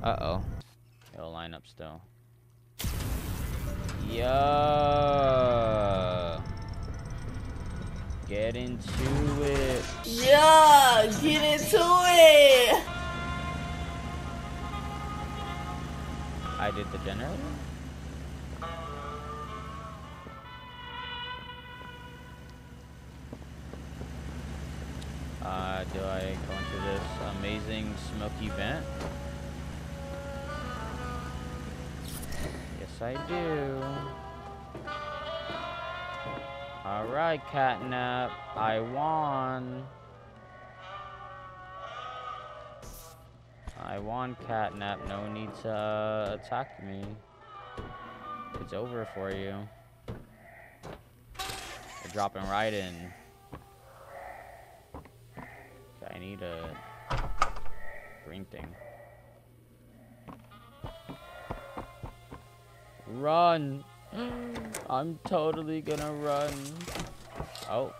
Uh-oh. It'll line up still. Yeah. Get into it. Yeah, get into it. I did the generator? Uh, do I go into this amazing smoky vent? Yes, I do. Alright, catnap. I won. I won, catnap. No need to uh, attack me. It's over for you. You're dropping right in. I need a green thing. Run! I'm totally gonna run. Oh.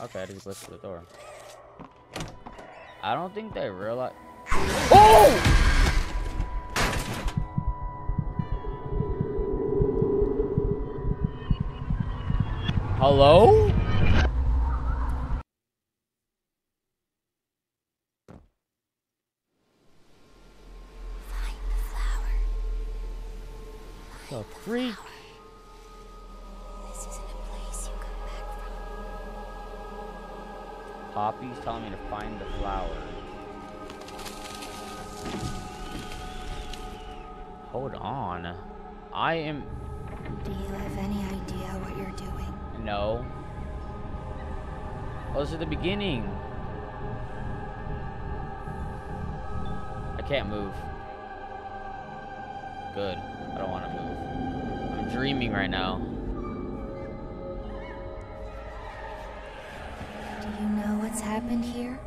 Okay, I just glitched the door. I don't think they realize. Oh! Hello? Can't move. Good. I don't want to move. I'm dreaming right now. Do you know what's happened here?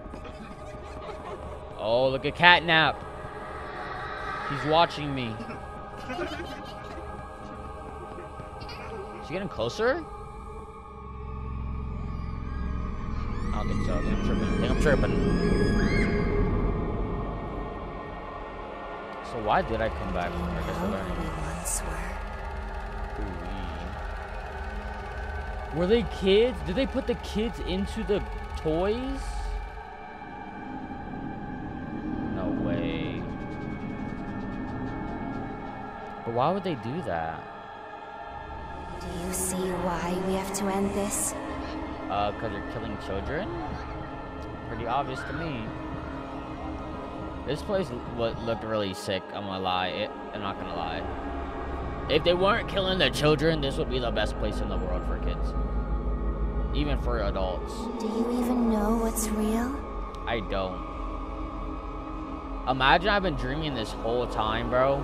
Oh, look at Catnap. He's watching me. Is he getting closer? I don't think so. I think I'm tripping. I think I'm tripping. So why did I come back? I guess we're learning. Once were. Were they kids? Did they put the kids into the toys? No way. But why would they do that? Do you see why we have to end this? Uh, because they're killing children? Pretty obvious to me. This place looked really sick, I'm gonna lie. It, I'm not gonna lie. If they weren't killing the children, this would be the best place in the world for kids. even for adults. Do you even know what's real? I don't. Imagine I've been dreaming this whole time, bro.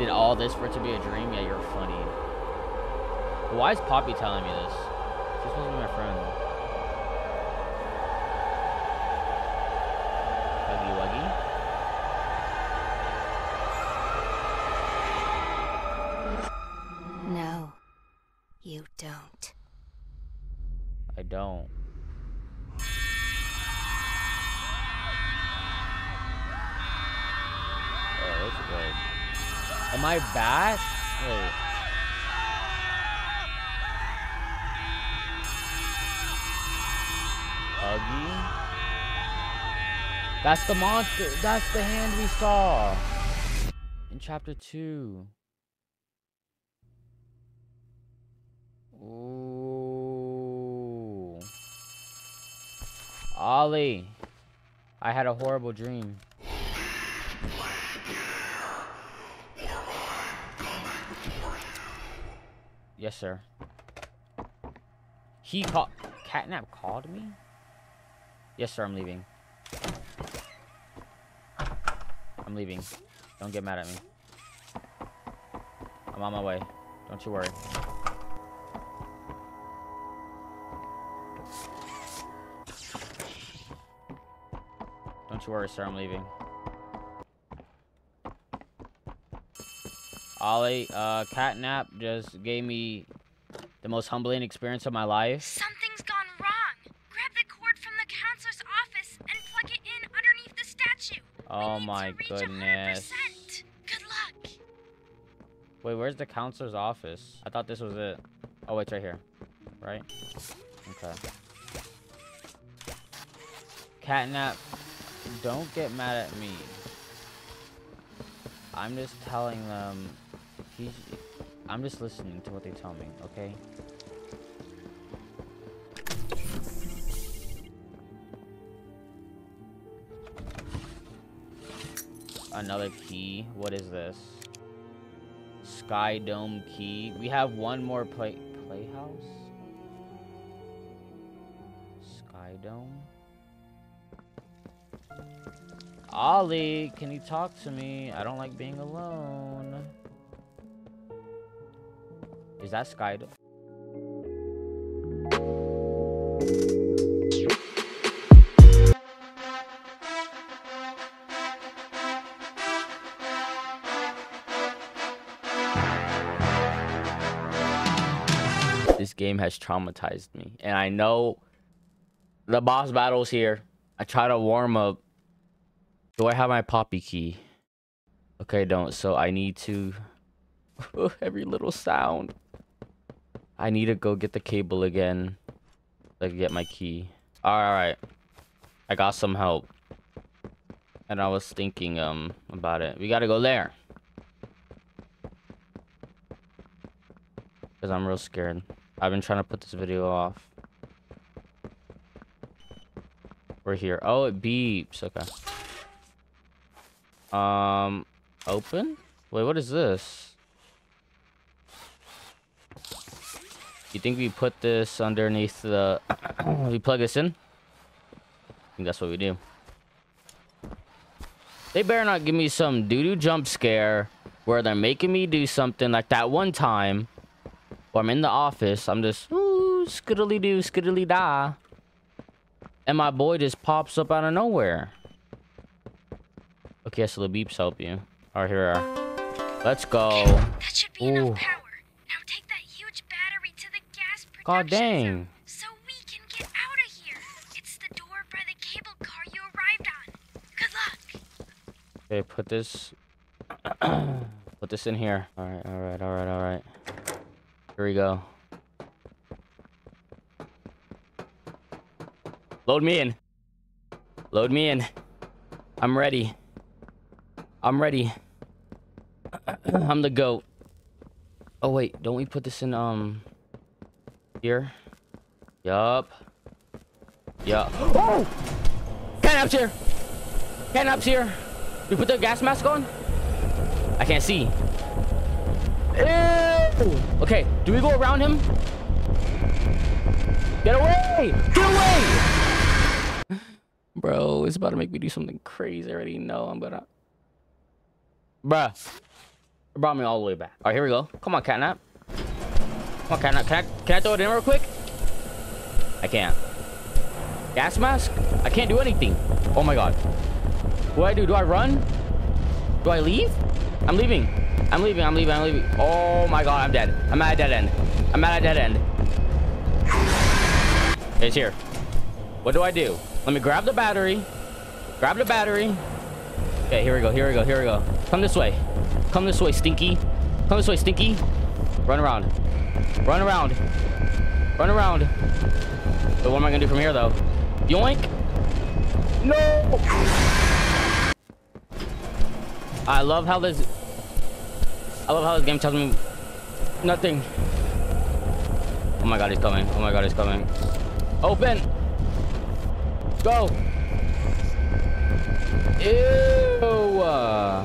Did all this for it to be a dream? Yeah, you're funny. Why is Poppy telling me this? She's supposed to be my friend. I back? Wait. Huggy? That's the monster. That's the hand we saw in chapter two. Ooh. Ollie, I had a horrible dream. Yes, sir. He called. Catnap called me? Yes, sir, I'm leaving. I'm leaving. Don't get mad at me. I'm on my way. Don't you worry. Don't you worry, sir. I'm leaving. Ollie, uh, Catnap just gave me the most humbling experience of my life. Something's gone wrong. Grab the cord from the counselor's office and plug it in underneath the statue. Oh my goodness. Good luck. Wait, where's the counselor's office? I thought this was it. Oh, it's right here. Right? Okay. Catnap, don't get mad at me. I'm just telling them. He's, I'm just listening to what they tell me, okay? Another key. What is this? Sky Dome key. We have one more play playhouse. Sky Dome. Ollie, can you talk to me? I don't like being alone. Is that Sky Dome? This game has traumatized me. And I know the boss battle's here. I try to warm up. Do I have my poppy key? Okay, I don't. So I need to... Every little sound. I need to go get the cable again. So I can get my key. Alright. I got some help. And I was thinking um about it. We gotta go there. Because I'm real scared. I've been trying to put this video off. We're here. Oh, it beeps. Okay. Um, open? Wait, what is this? You think we put this underneath the... we plug this in? I think that's what we do. They better not give me some doo-doo jump scare where they're making me do something like that one time. Or I'm in the office. I'm just, ooh, skiddly-doo, skiddly-da. And my boy just pops up out of nowhere. Okay, so the beeps help you. All right, here we are. Let's go. That should be Ooh. enough power. Now take that huge battery to the God dang. so we can get out of here. It's the door by the cable car you arrived on. Good luck. Okay, put this... put this in here. All right, all right, all right, all right. Here we go. Load me in. Load me in. I'm ready. I'm ready. I'm the goat. Oh wait, don't we put this in um here? Yup. Yup. Oh! Catnap's here! Catnap's here! We put the gas mask on? I can't see. Ew! Okay, do we go around him? Get away! Get away! Bro, it's about to make me do something crazy. I already know I'm gonna... Bruh. It brought me all the way back. All right, here we go. Come on, catnap. On, catnap. Can I, can I throw it in real quick? I can't. Gas mask? I can't do anything. Oh my god. What do I do? Do I run? Do I leave? I'm leaving. I'm leaving. I'm leaving. I'm leaving. Oh my god, I'm dead. I'm at a dead end. I'm at a dead end. It's here. What do I do? Let me grab the battery. Grab the battery. Okay, here we go. Here we go. Here we go. Come this way. Come this way, Stinky. Come this way, Stinky. Run around. Run around. Run around. But what am I gonna do from here, though? Yoink. No. I love how this. I love how this game tells me nothing. Oh my god, he's coming. Oh my god, he's coming. Open. Go. Ew. Uh,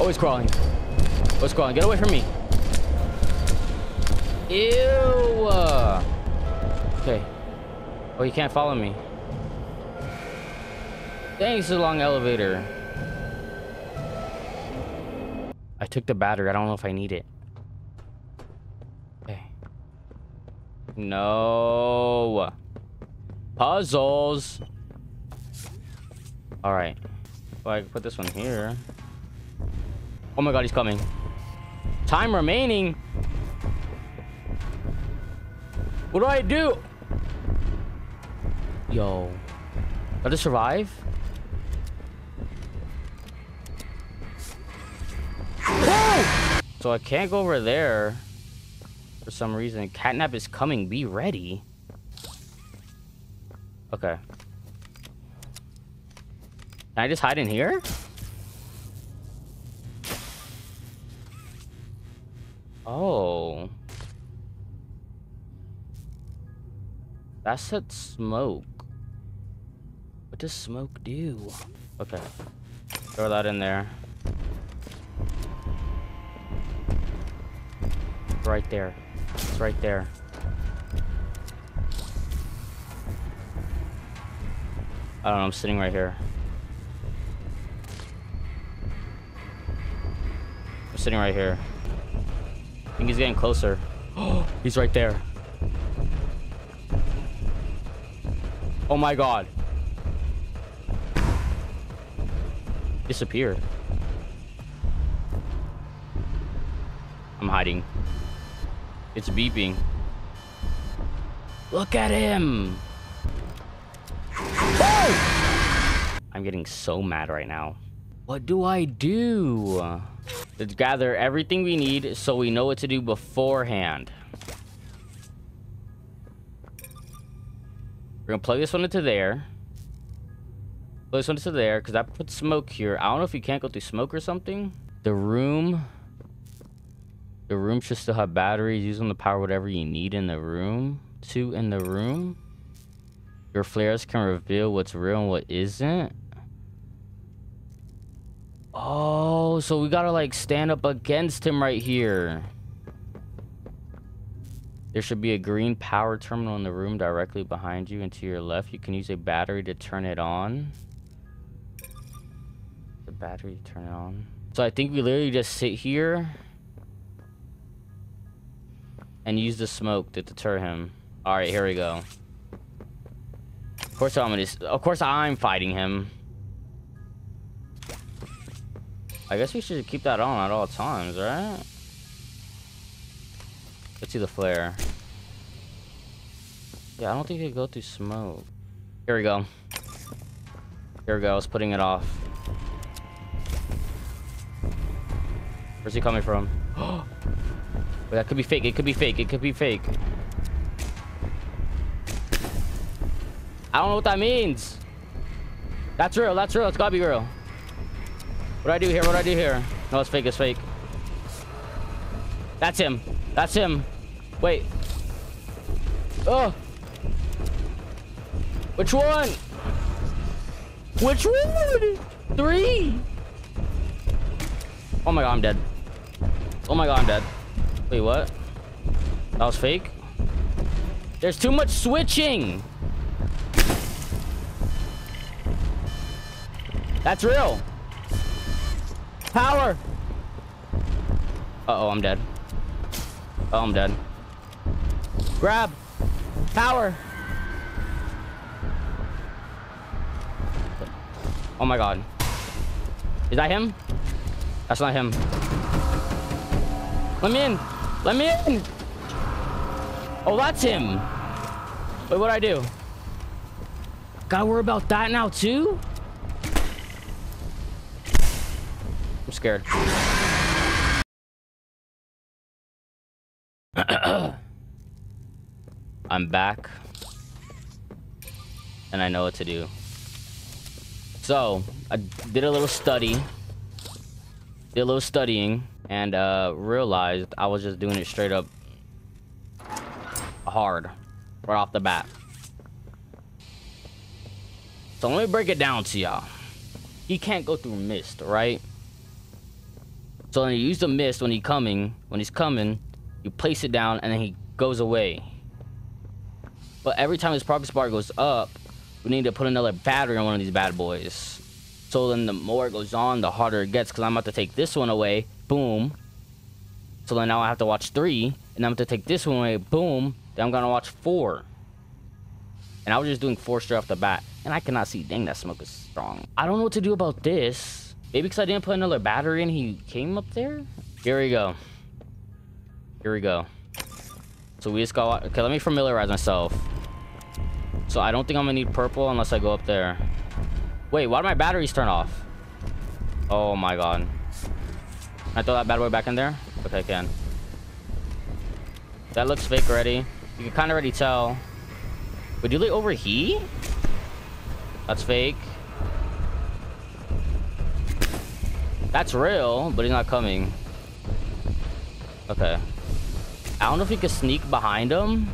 oh, he's crawling. Oh, he's crawling. Get away from me. Ew. Okay. Oh, you can't follow me. Dang, it's a long elevator. I took the battery. I don't know if I need it. Okay. No. Puzzles. All right. Well, I can put this one here. Oh my god, he's coming. Time remaining. What do I do? Yo. Got to survive? Whoa! So I can't go over there for some reason. Catnap is coming. Be ready. Okay. Can I just hide in here? Oh. That said smoke. What does smoke do? Okay. Throw that in there. Right there. It's right there. I don't know, I'm sitting right here. I'm sitting right here. I think he's getting closer. Oh, he's right there. Oh my god. Disappeared. I'm hiding. It's beeping. Look at him! Oh! I'm getting so mad right now. What do I do? Let's gather everything we need so we know what to do beforehand. We're gonna plug this one into there. Plug this one into there, because I put smoke here. I don't know if you can't go through smoke or something. The room the room should still have batteries. Use them to power whatever you need in the room. Two in the room. Your flares can reveal what's real and what isn't. Oh, so we gotta like stand up against him right here. There should be a green power terminal in the room directly behind you and to your left. You can use a battery to turn it on. The battery turn it on. So I think we literally just sit here and use the smoke to deter him. All right, here we go. Of course I'm gonna. Of course I'm fighting him. I guess we should keep that on at all times, right? Let's see the flare. Yeah, I don't think they go through smoke. Here we go. Here we go. I was putting it off. Where's he coming from? But that could be fake. It could be fake. It could be fake. I don't know what that means. That's real. That's real. It's gotta be real. What do I do here? What do I do here? No, it's fake. It's fake. That's him. That's him. Wait. Oh. Which one? Which one? Three. Oh my god, I'm dead. Oh my god, I'm dead. Wait, what? That was fake? There's too much switching. That's real. Power. Uh-oh, I'm dead. Oh, I'm dead. Grab. Power. Oh my god. Is that him? That's not him. Let me in. Let me in. Oh, that's him. Wait, what'd I do? Gotta worry about that now, too? I'm scared. I'm back. And I know what to do. So, I did a little study. Did a little studying. And uh, realized I was just doing it straight up hard. Right off the bat. So let me break it down to y'all. He can't go through mist, right? So when you use the mist when he's coming, when he's coming, you place it down and then he goes away. But every time his progress bar goes up, we need to put another battery on one of these bad boys. So then the more it goes on, the harder it gets. Because I'm about to take this one away. Boom. So then now I have to watch three. And I'm going to take this one away. Boom. Then I'm going to watch four. And I was just doing four straight off the bat. And I cannot see. Dang, that smoke is strong. I don't know what to do about this. Maybe because I didn't put another battery in, he came up there? Here we go. Here we go. So we just got... Okay, let me familiarize myself. So I don't think I'm gonna need purple unless I go up there. Wait, why did my batteries turn off? Oh my god. Can I throw that bad boy back in there? Okay, I can. That looks fake already. You can kind of already tell. Would you look overheat? That's fake. That's real, but he's not coming. Okay. I don't know if you can sneak behind him.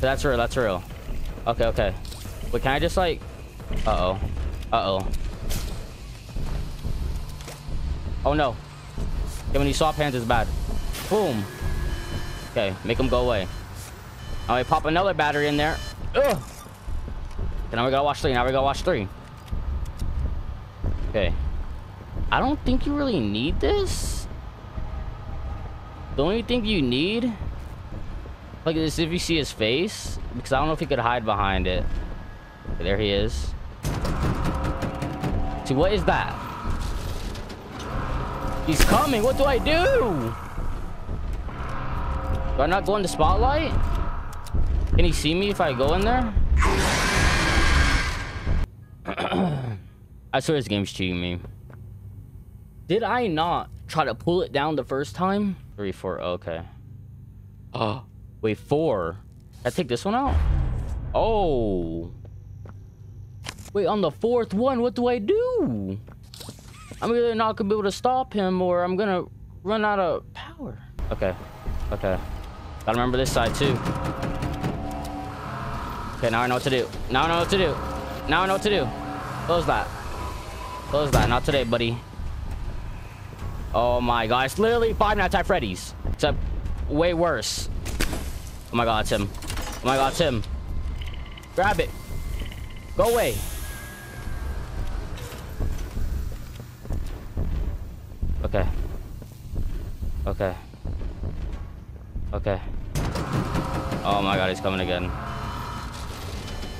That's real, that's real. Okay, okay. Wait, can I just like... Uh-oh. Uh-oh. Oh no. Okay, when you swap hands is bad. Boom. Okay, make him go away. Now we pop another battery in there. Ugh. Okay, now we gotta watch three. Now we gotta watch three. Okay. I don't think you really need this. The only thing you need like this if you see his face because I don't know if he could hide behind it. Okay, there he is. See, what is that? He's coming. What do I do? Do I not go in the spotlight? Can he see me if I go in there? I swear this game's cheating me. Did I not try to pull it down the first time? Three, four, okay. Oh. Wait, four. I take this one out? Oh. Wait, on the fourth one, what do I do? I'm either not gonna be able to stop him or I'm gonna run out of power. Okay. Okay. Gotta remember this side too. Okay, now I know what to do. Now I know what to do. Now I know what to do. Close that. Close that. Not today, buddy. Oh my god. It's literally Five Nights at Freddy's. Except way worse. Oh my god, it's him. Oh my god, it's him. Grab it. Go away. Okay. Okay. Okay. Oh my god, he's coming again.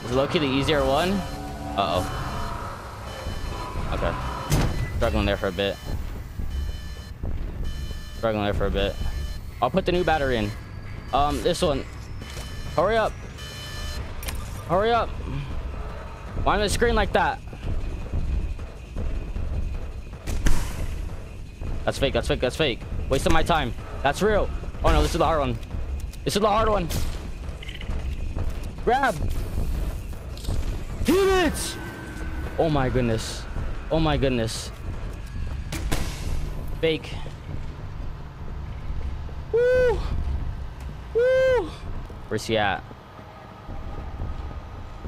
Is Loki the easier one? Uh-oh. Okay. Struggling there for a bit. Struggling there for a bit. I'll put the new battery in. Um, this one. Hurry up. Hurry up. Why on the screen like that? That's fake, that's fake, that's fake. Wasting my time. That's real. Oh no, this is the hard one. This is the hard one. Grab. Hit it! Oh my goodness. Oh my goodness. Fake. Woo! Woo! Where's he at?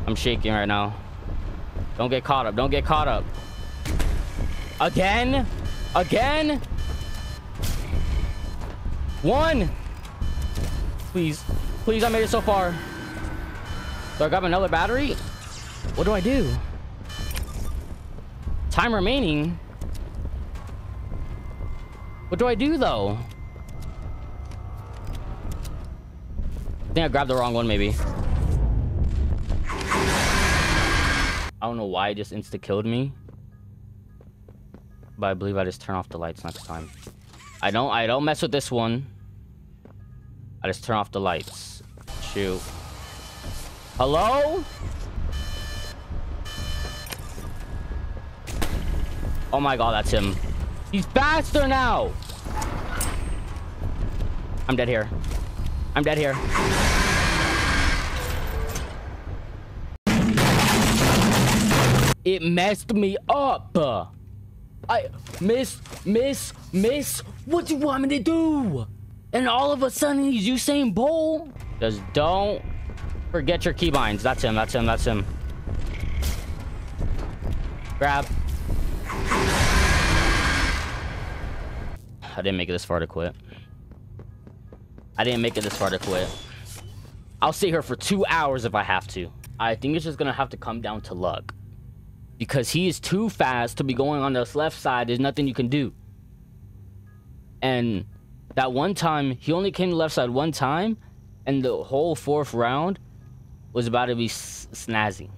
I'm shaking right now. Don't get caught up. Don't get caught up. Again? Again? One. Please. Please, I made it so far. Do I grab another battery? What do I do? Time remaining? What do I do, though? Think I grabbed the wrong one, maybe. I don't know why it just insta-killed me. But I believe I just turn off the lights next time. I don't I don't mess with this one. I just turn off the lights. Shoot. Hello? Oh my god, that's him. He's faster now! I'm dead here. I'm dead here. It messed me up. I miss, miss, miss. What do you want me to do? And all of a sudden he's Usain Bolt. Just don't forget your keybinds. That's him. That's him. That's him. Grab. I didn't make it this far to quit. I didn't make it this far to quit. I'll stay here for two hours if I have to. I think it's just gonna have to come down to luck. Because he is too fast to be going on this left side. There's nothing you can do. And that one time, he only came to left side one time. And the whole fourth round was about to be snazzy.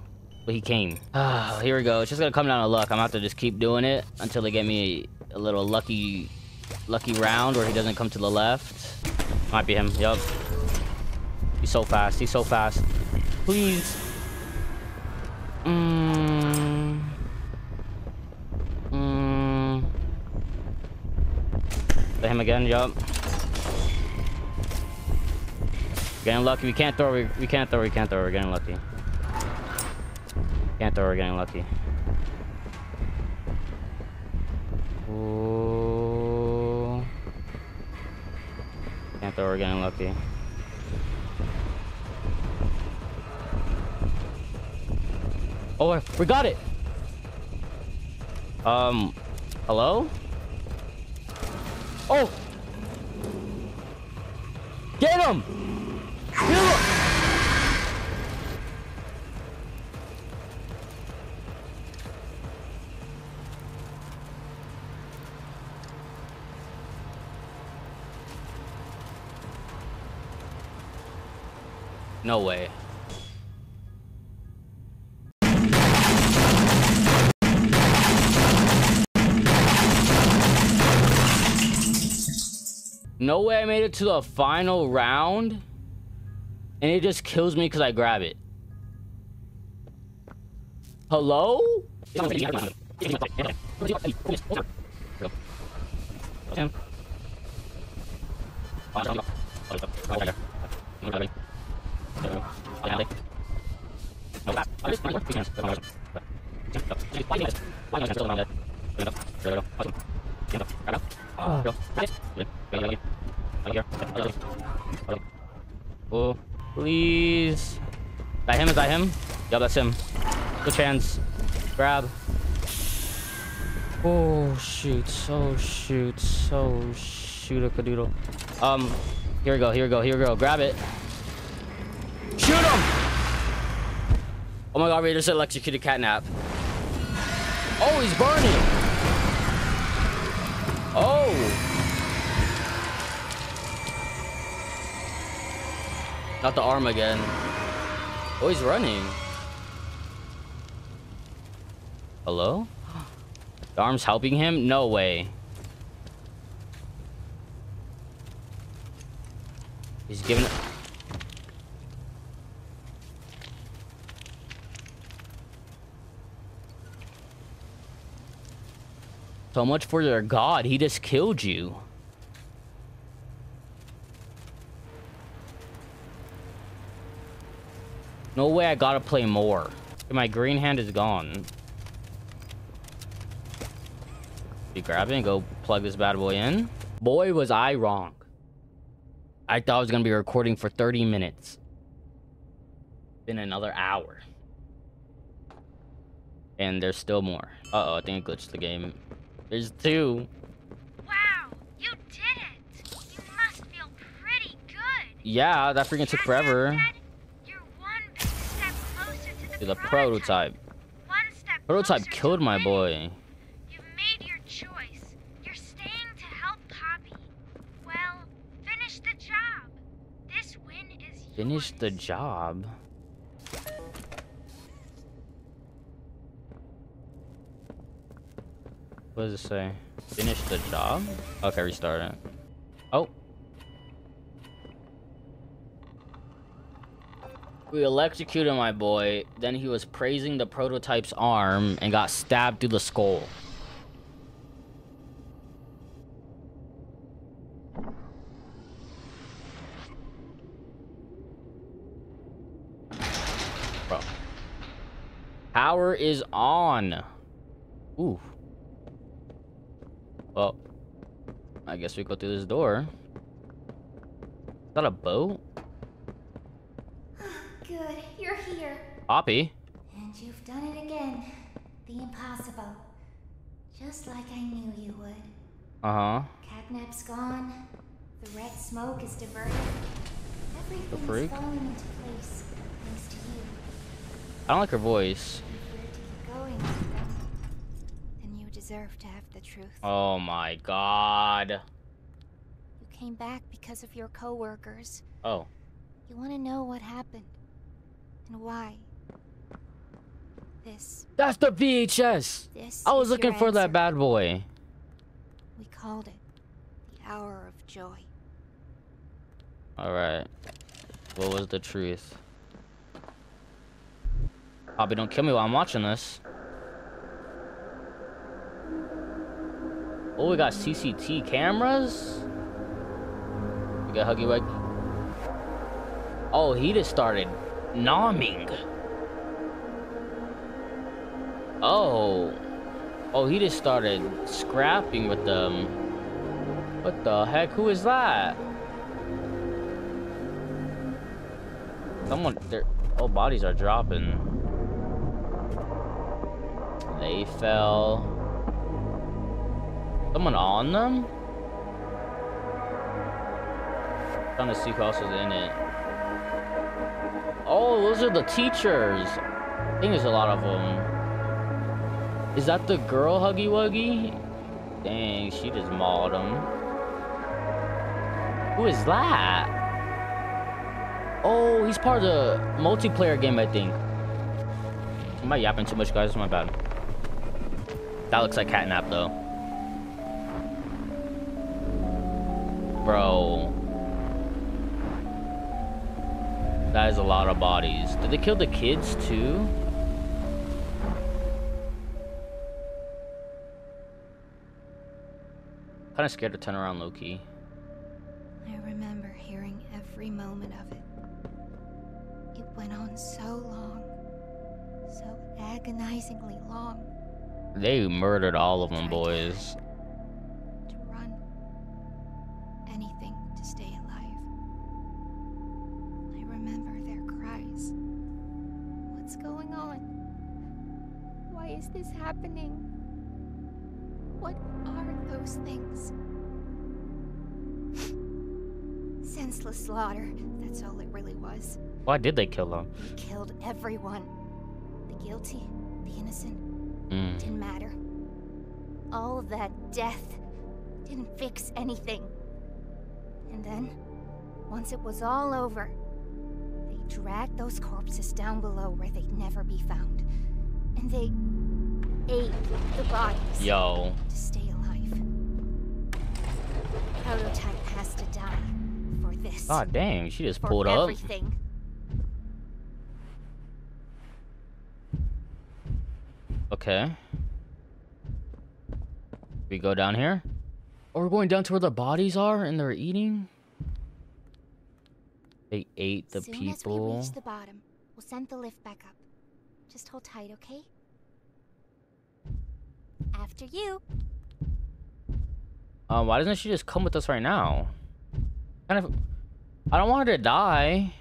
But he came. Ah, here we go. It's just gonna come down to luck. I'm gonna have to just keep doing it until they get me a little lucky lucky round where he doesn't come to the left. Might be him. Yup. He's so fast. He's so fast. Please. Mmm. Mmm. Hit him again. Yup. Getting lucky. We can't throw. We, we can't throw. We can't throw. We're getting lucky. Can't throw. We're getting lucky. Ooh. Can't throw. We're getting lucky. Oh, we got it. Um, hello? Oh! Get him! Kill him! No way. No way I made it to the final round. And it just kills me because I grab it. Hello? Oh, please. That him? Is that him? Yeah, that's him. Good chance. Grab. Oh, shoot. Oh, shoot. Oh, shoot a cadoodle. Um, here we go. Here we go. Here we go. Grab it. Shoot him! Oh my god, we just electrocuted catnap. Oh, he's burning! Oh! Not the arm again. Oh, he's running. Hello? The arm's helping him? No way. He's giving... So much for their god. He just killed you. No way I gotta play more. My green hand is gone. You grab it and go plug this bad boy in. Boy, was I wrong. I thought I was gonna be recording for 30 minutes. Been another hour. And there's still more. Uh-oh, I think it glitched the game. There's two. Wow, you did it! You must feel pretty good. Yeah, that freaking took forever. You're one step closer to the prototype. Prototype killed my boy. You've made your choice. You're staying to help Poppy. Well, finish the job. This win is Finish the job. What does it say? Finish the job? Okay, restart it. Oh. We electrocuted my boy, then he was praising the prototype's arm and got stabbed through the skull. Bro. Power is on. Ooh. Well, I guess we go through this door. Is that a boat? Good, you're here. Poppy? And you've done it again. The impossible. Just like I knew you would. Uh-huh. Catnap's gone. The red smoke is diverted. Everything freak? is falling into place thanks to you. I don't like her voice. Keep going, then. Then you deserve to have the truth. Oh my god. You came back because of your coworkers. Oh. You want to know what happened and why. This, That's the VHS! this. I was looking for that bad boy. We called it the hour of joy. Alright. What was the truth? Poppy, don't kill me while I'm watching this. Oh, we got CCT cameras? We got Huggy Wuggy. Oh, he just started nomming. Oh. Oh, he just started scrapping with them. What the heck? Who is that? Someone, their oh bodies are dropping. They fell. Someone on them? Trying to see who else is in it. Oh, those are the teachers. I think there's a lot of them. Is that the girl Huggy Wuggy? Dang, she just mauled him. Who is that? Oh, he's part of the multiplayer game, I think. Am yapping too much, guys? My bad. That looks like catnap, though. Bro. That is a lot of bodies. Did they kill the kids, too? Kind of scared to turn around low-key. I remember hearing every moment of it. It went on so long, so agonizingly long They murdered all of them, boys. Going on? Why is this happening? What are those things? Senseless slaughter. That's all it really was. Why did they kill them? They Killed everyone. The guilty, the innocent. Mm. Didn't matter. All that death didn't fix anything. And then, once it was all over, dragged those corpses down below where they'd never be found. And they ate the bodies Yo. to stay alive. Prototype has to die for this. God dang, she just for pulled up. Okay. We go down here? Or we're going down to where the bodies are and they're eating? They ate the Soon as we people. reach the bottom, we'll send the lift back up. Just hold tight, okay? After you. Um, why doesn't she just come with us right now? Kind of. I don't want her to die.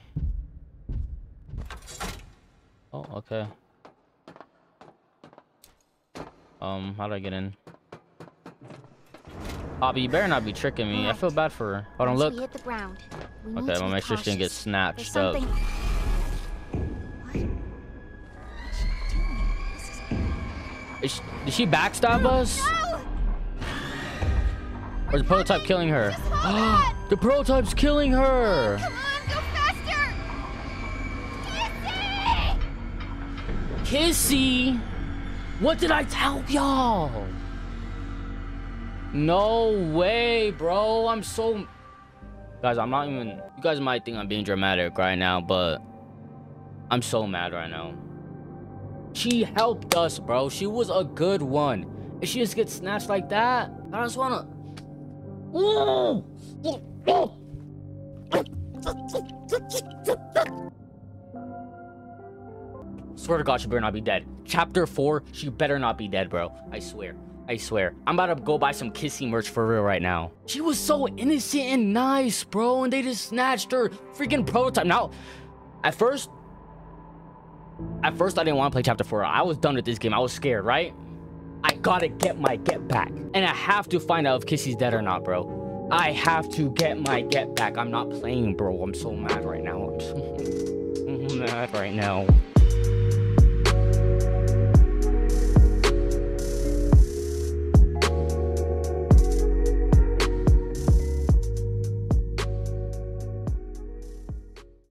Oh, okay. Um, how do I get in? Poppy, you better not be tricking me. I feel bad for her. Hold on, look. hit the ground, Okay, my be make sure she didn't get snatched up. Is she, did she backstab us? Or is the prototype killing her? the prototype's killing her! Kissy! What did I tell y'all? No way, bro. I'm so... Guys, I'm not even... You guys might think I'm being dramatic right now, but... I'm so mad right now. She helped us, bro. She was a good one. If she just gets snatched like that, I just wanna... Ooh! Swear to God, she better not be dead. Chapter 4, she better not be dead, bro. I swear. I swear. I'm about to go buy some Kissy merch for real right now. She was so innocent and nice, bro, and they just snatched her freaking prototype. Now, at first, at first I didn't want to play Chapter 4. I was done with this game. I was scared, right? I gotta get my get back. And I have to find out if Kissy's dead or not, bro. I have to get my get back. I'm not playing, bro. I'm so mad right now. I'm so mad right now.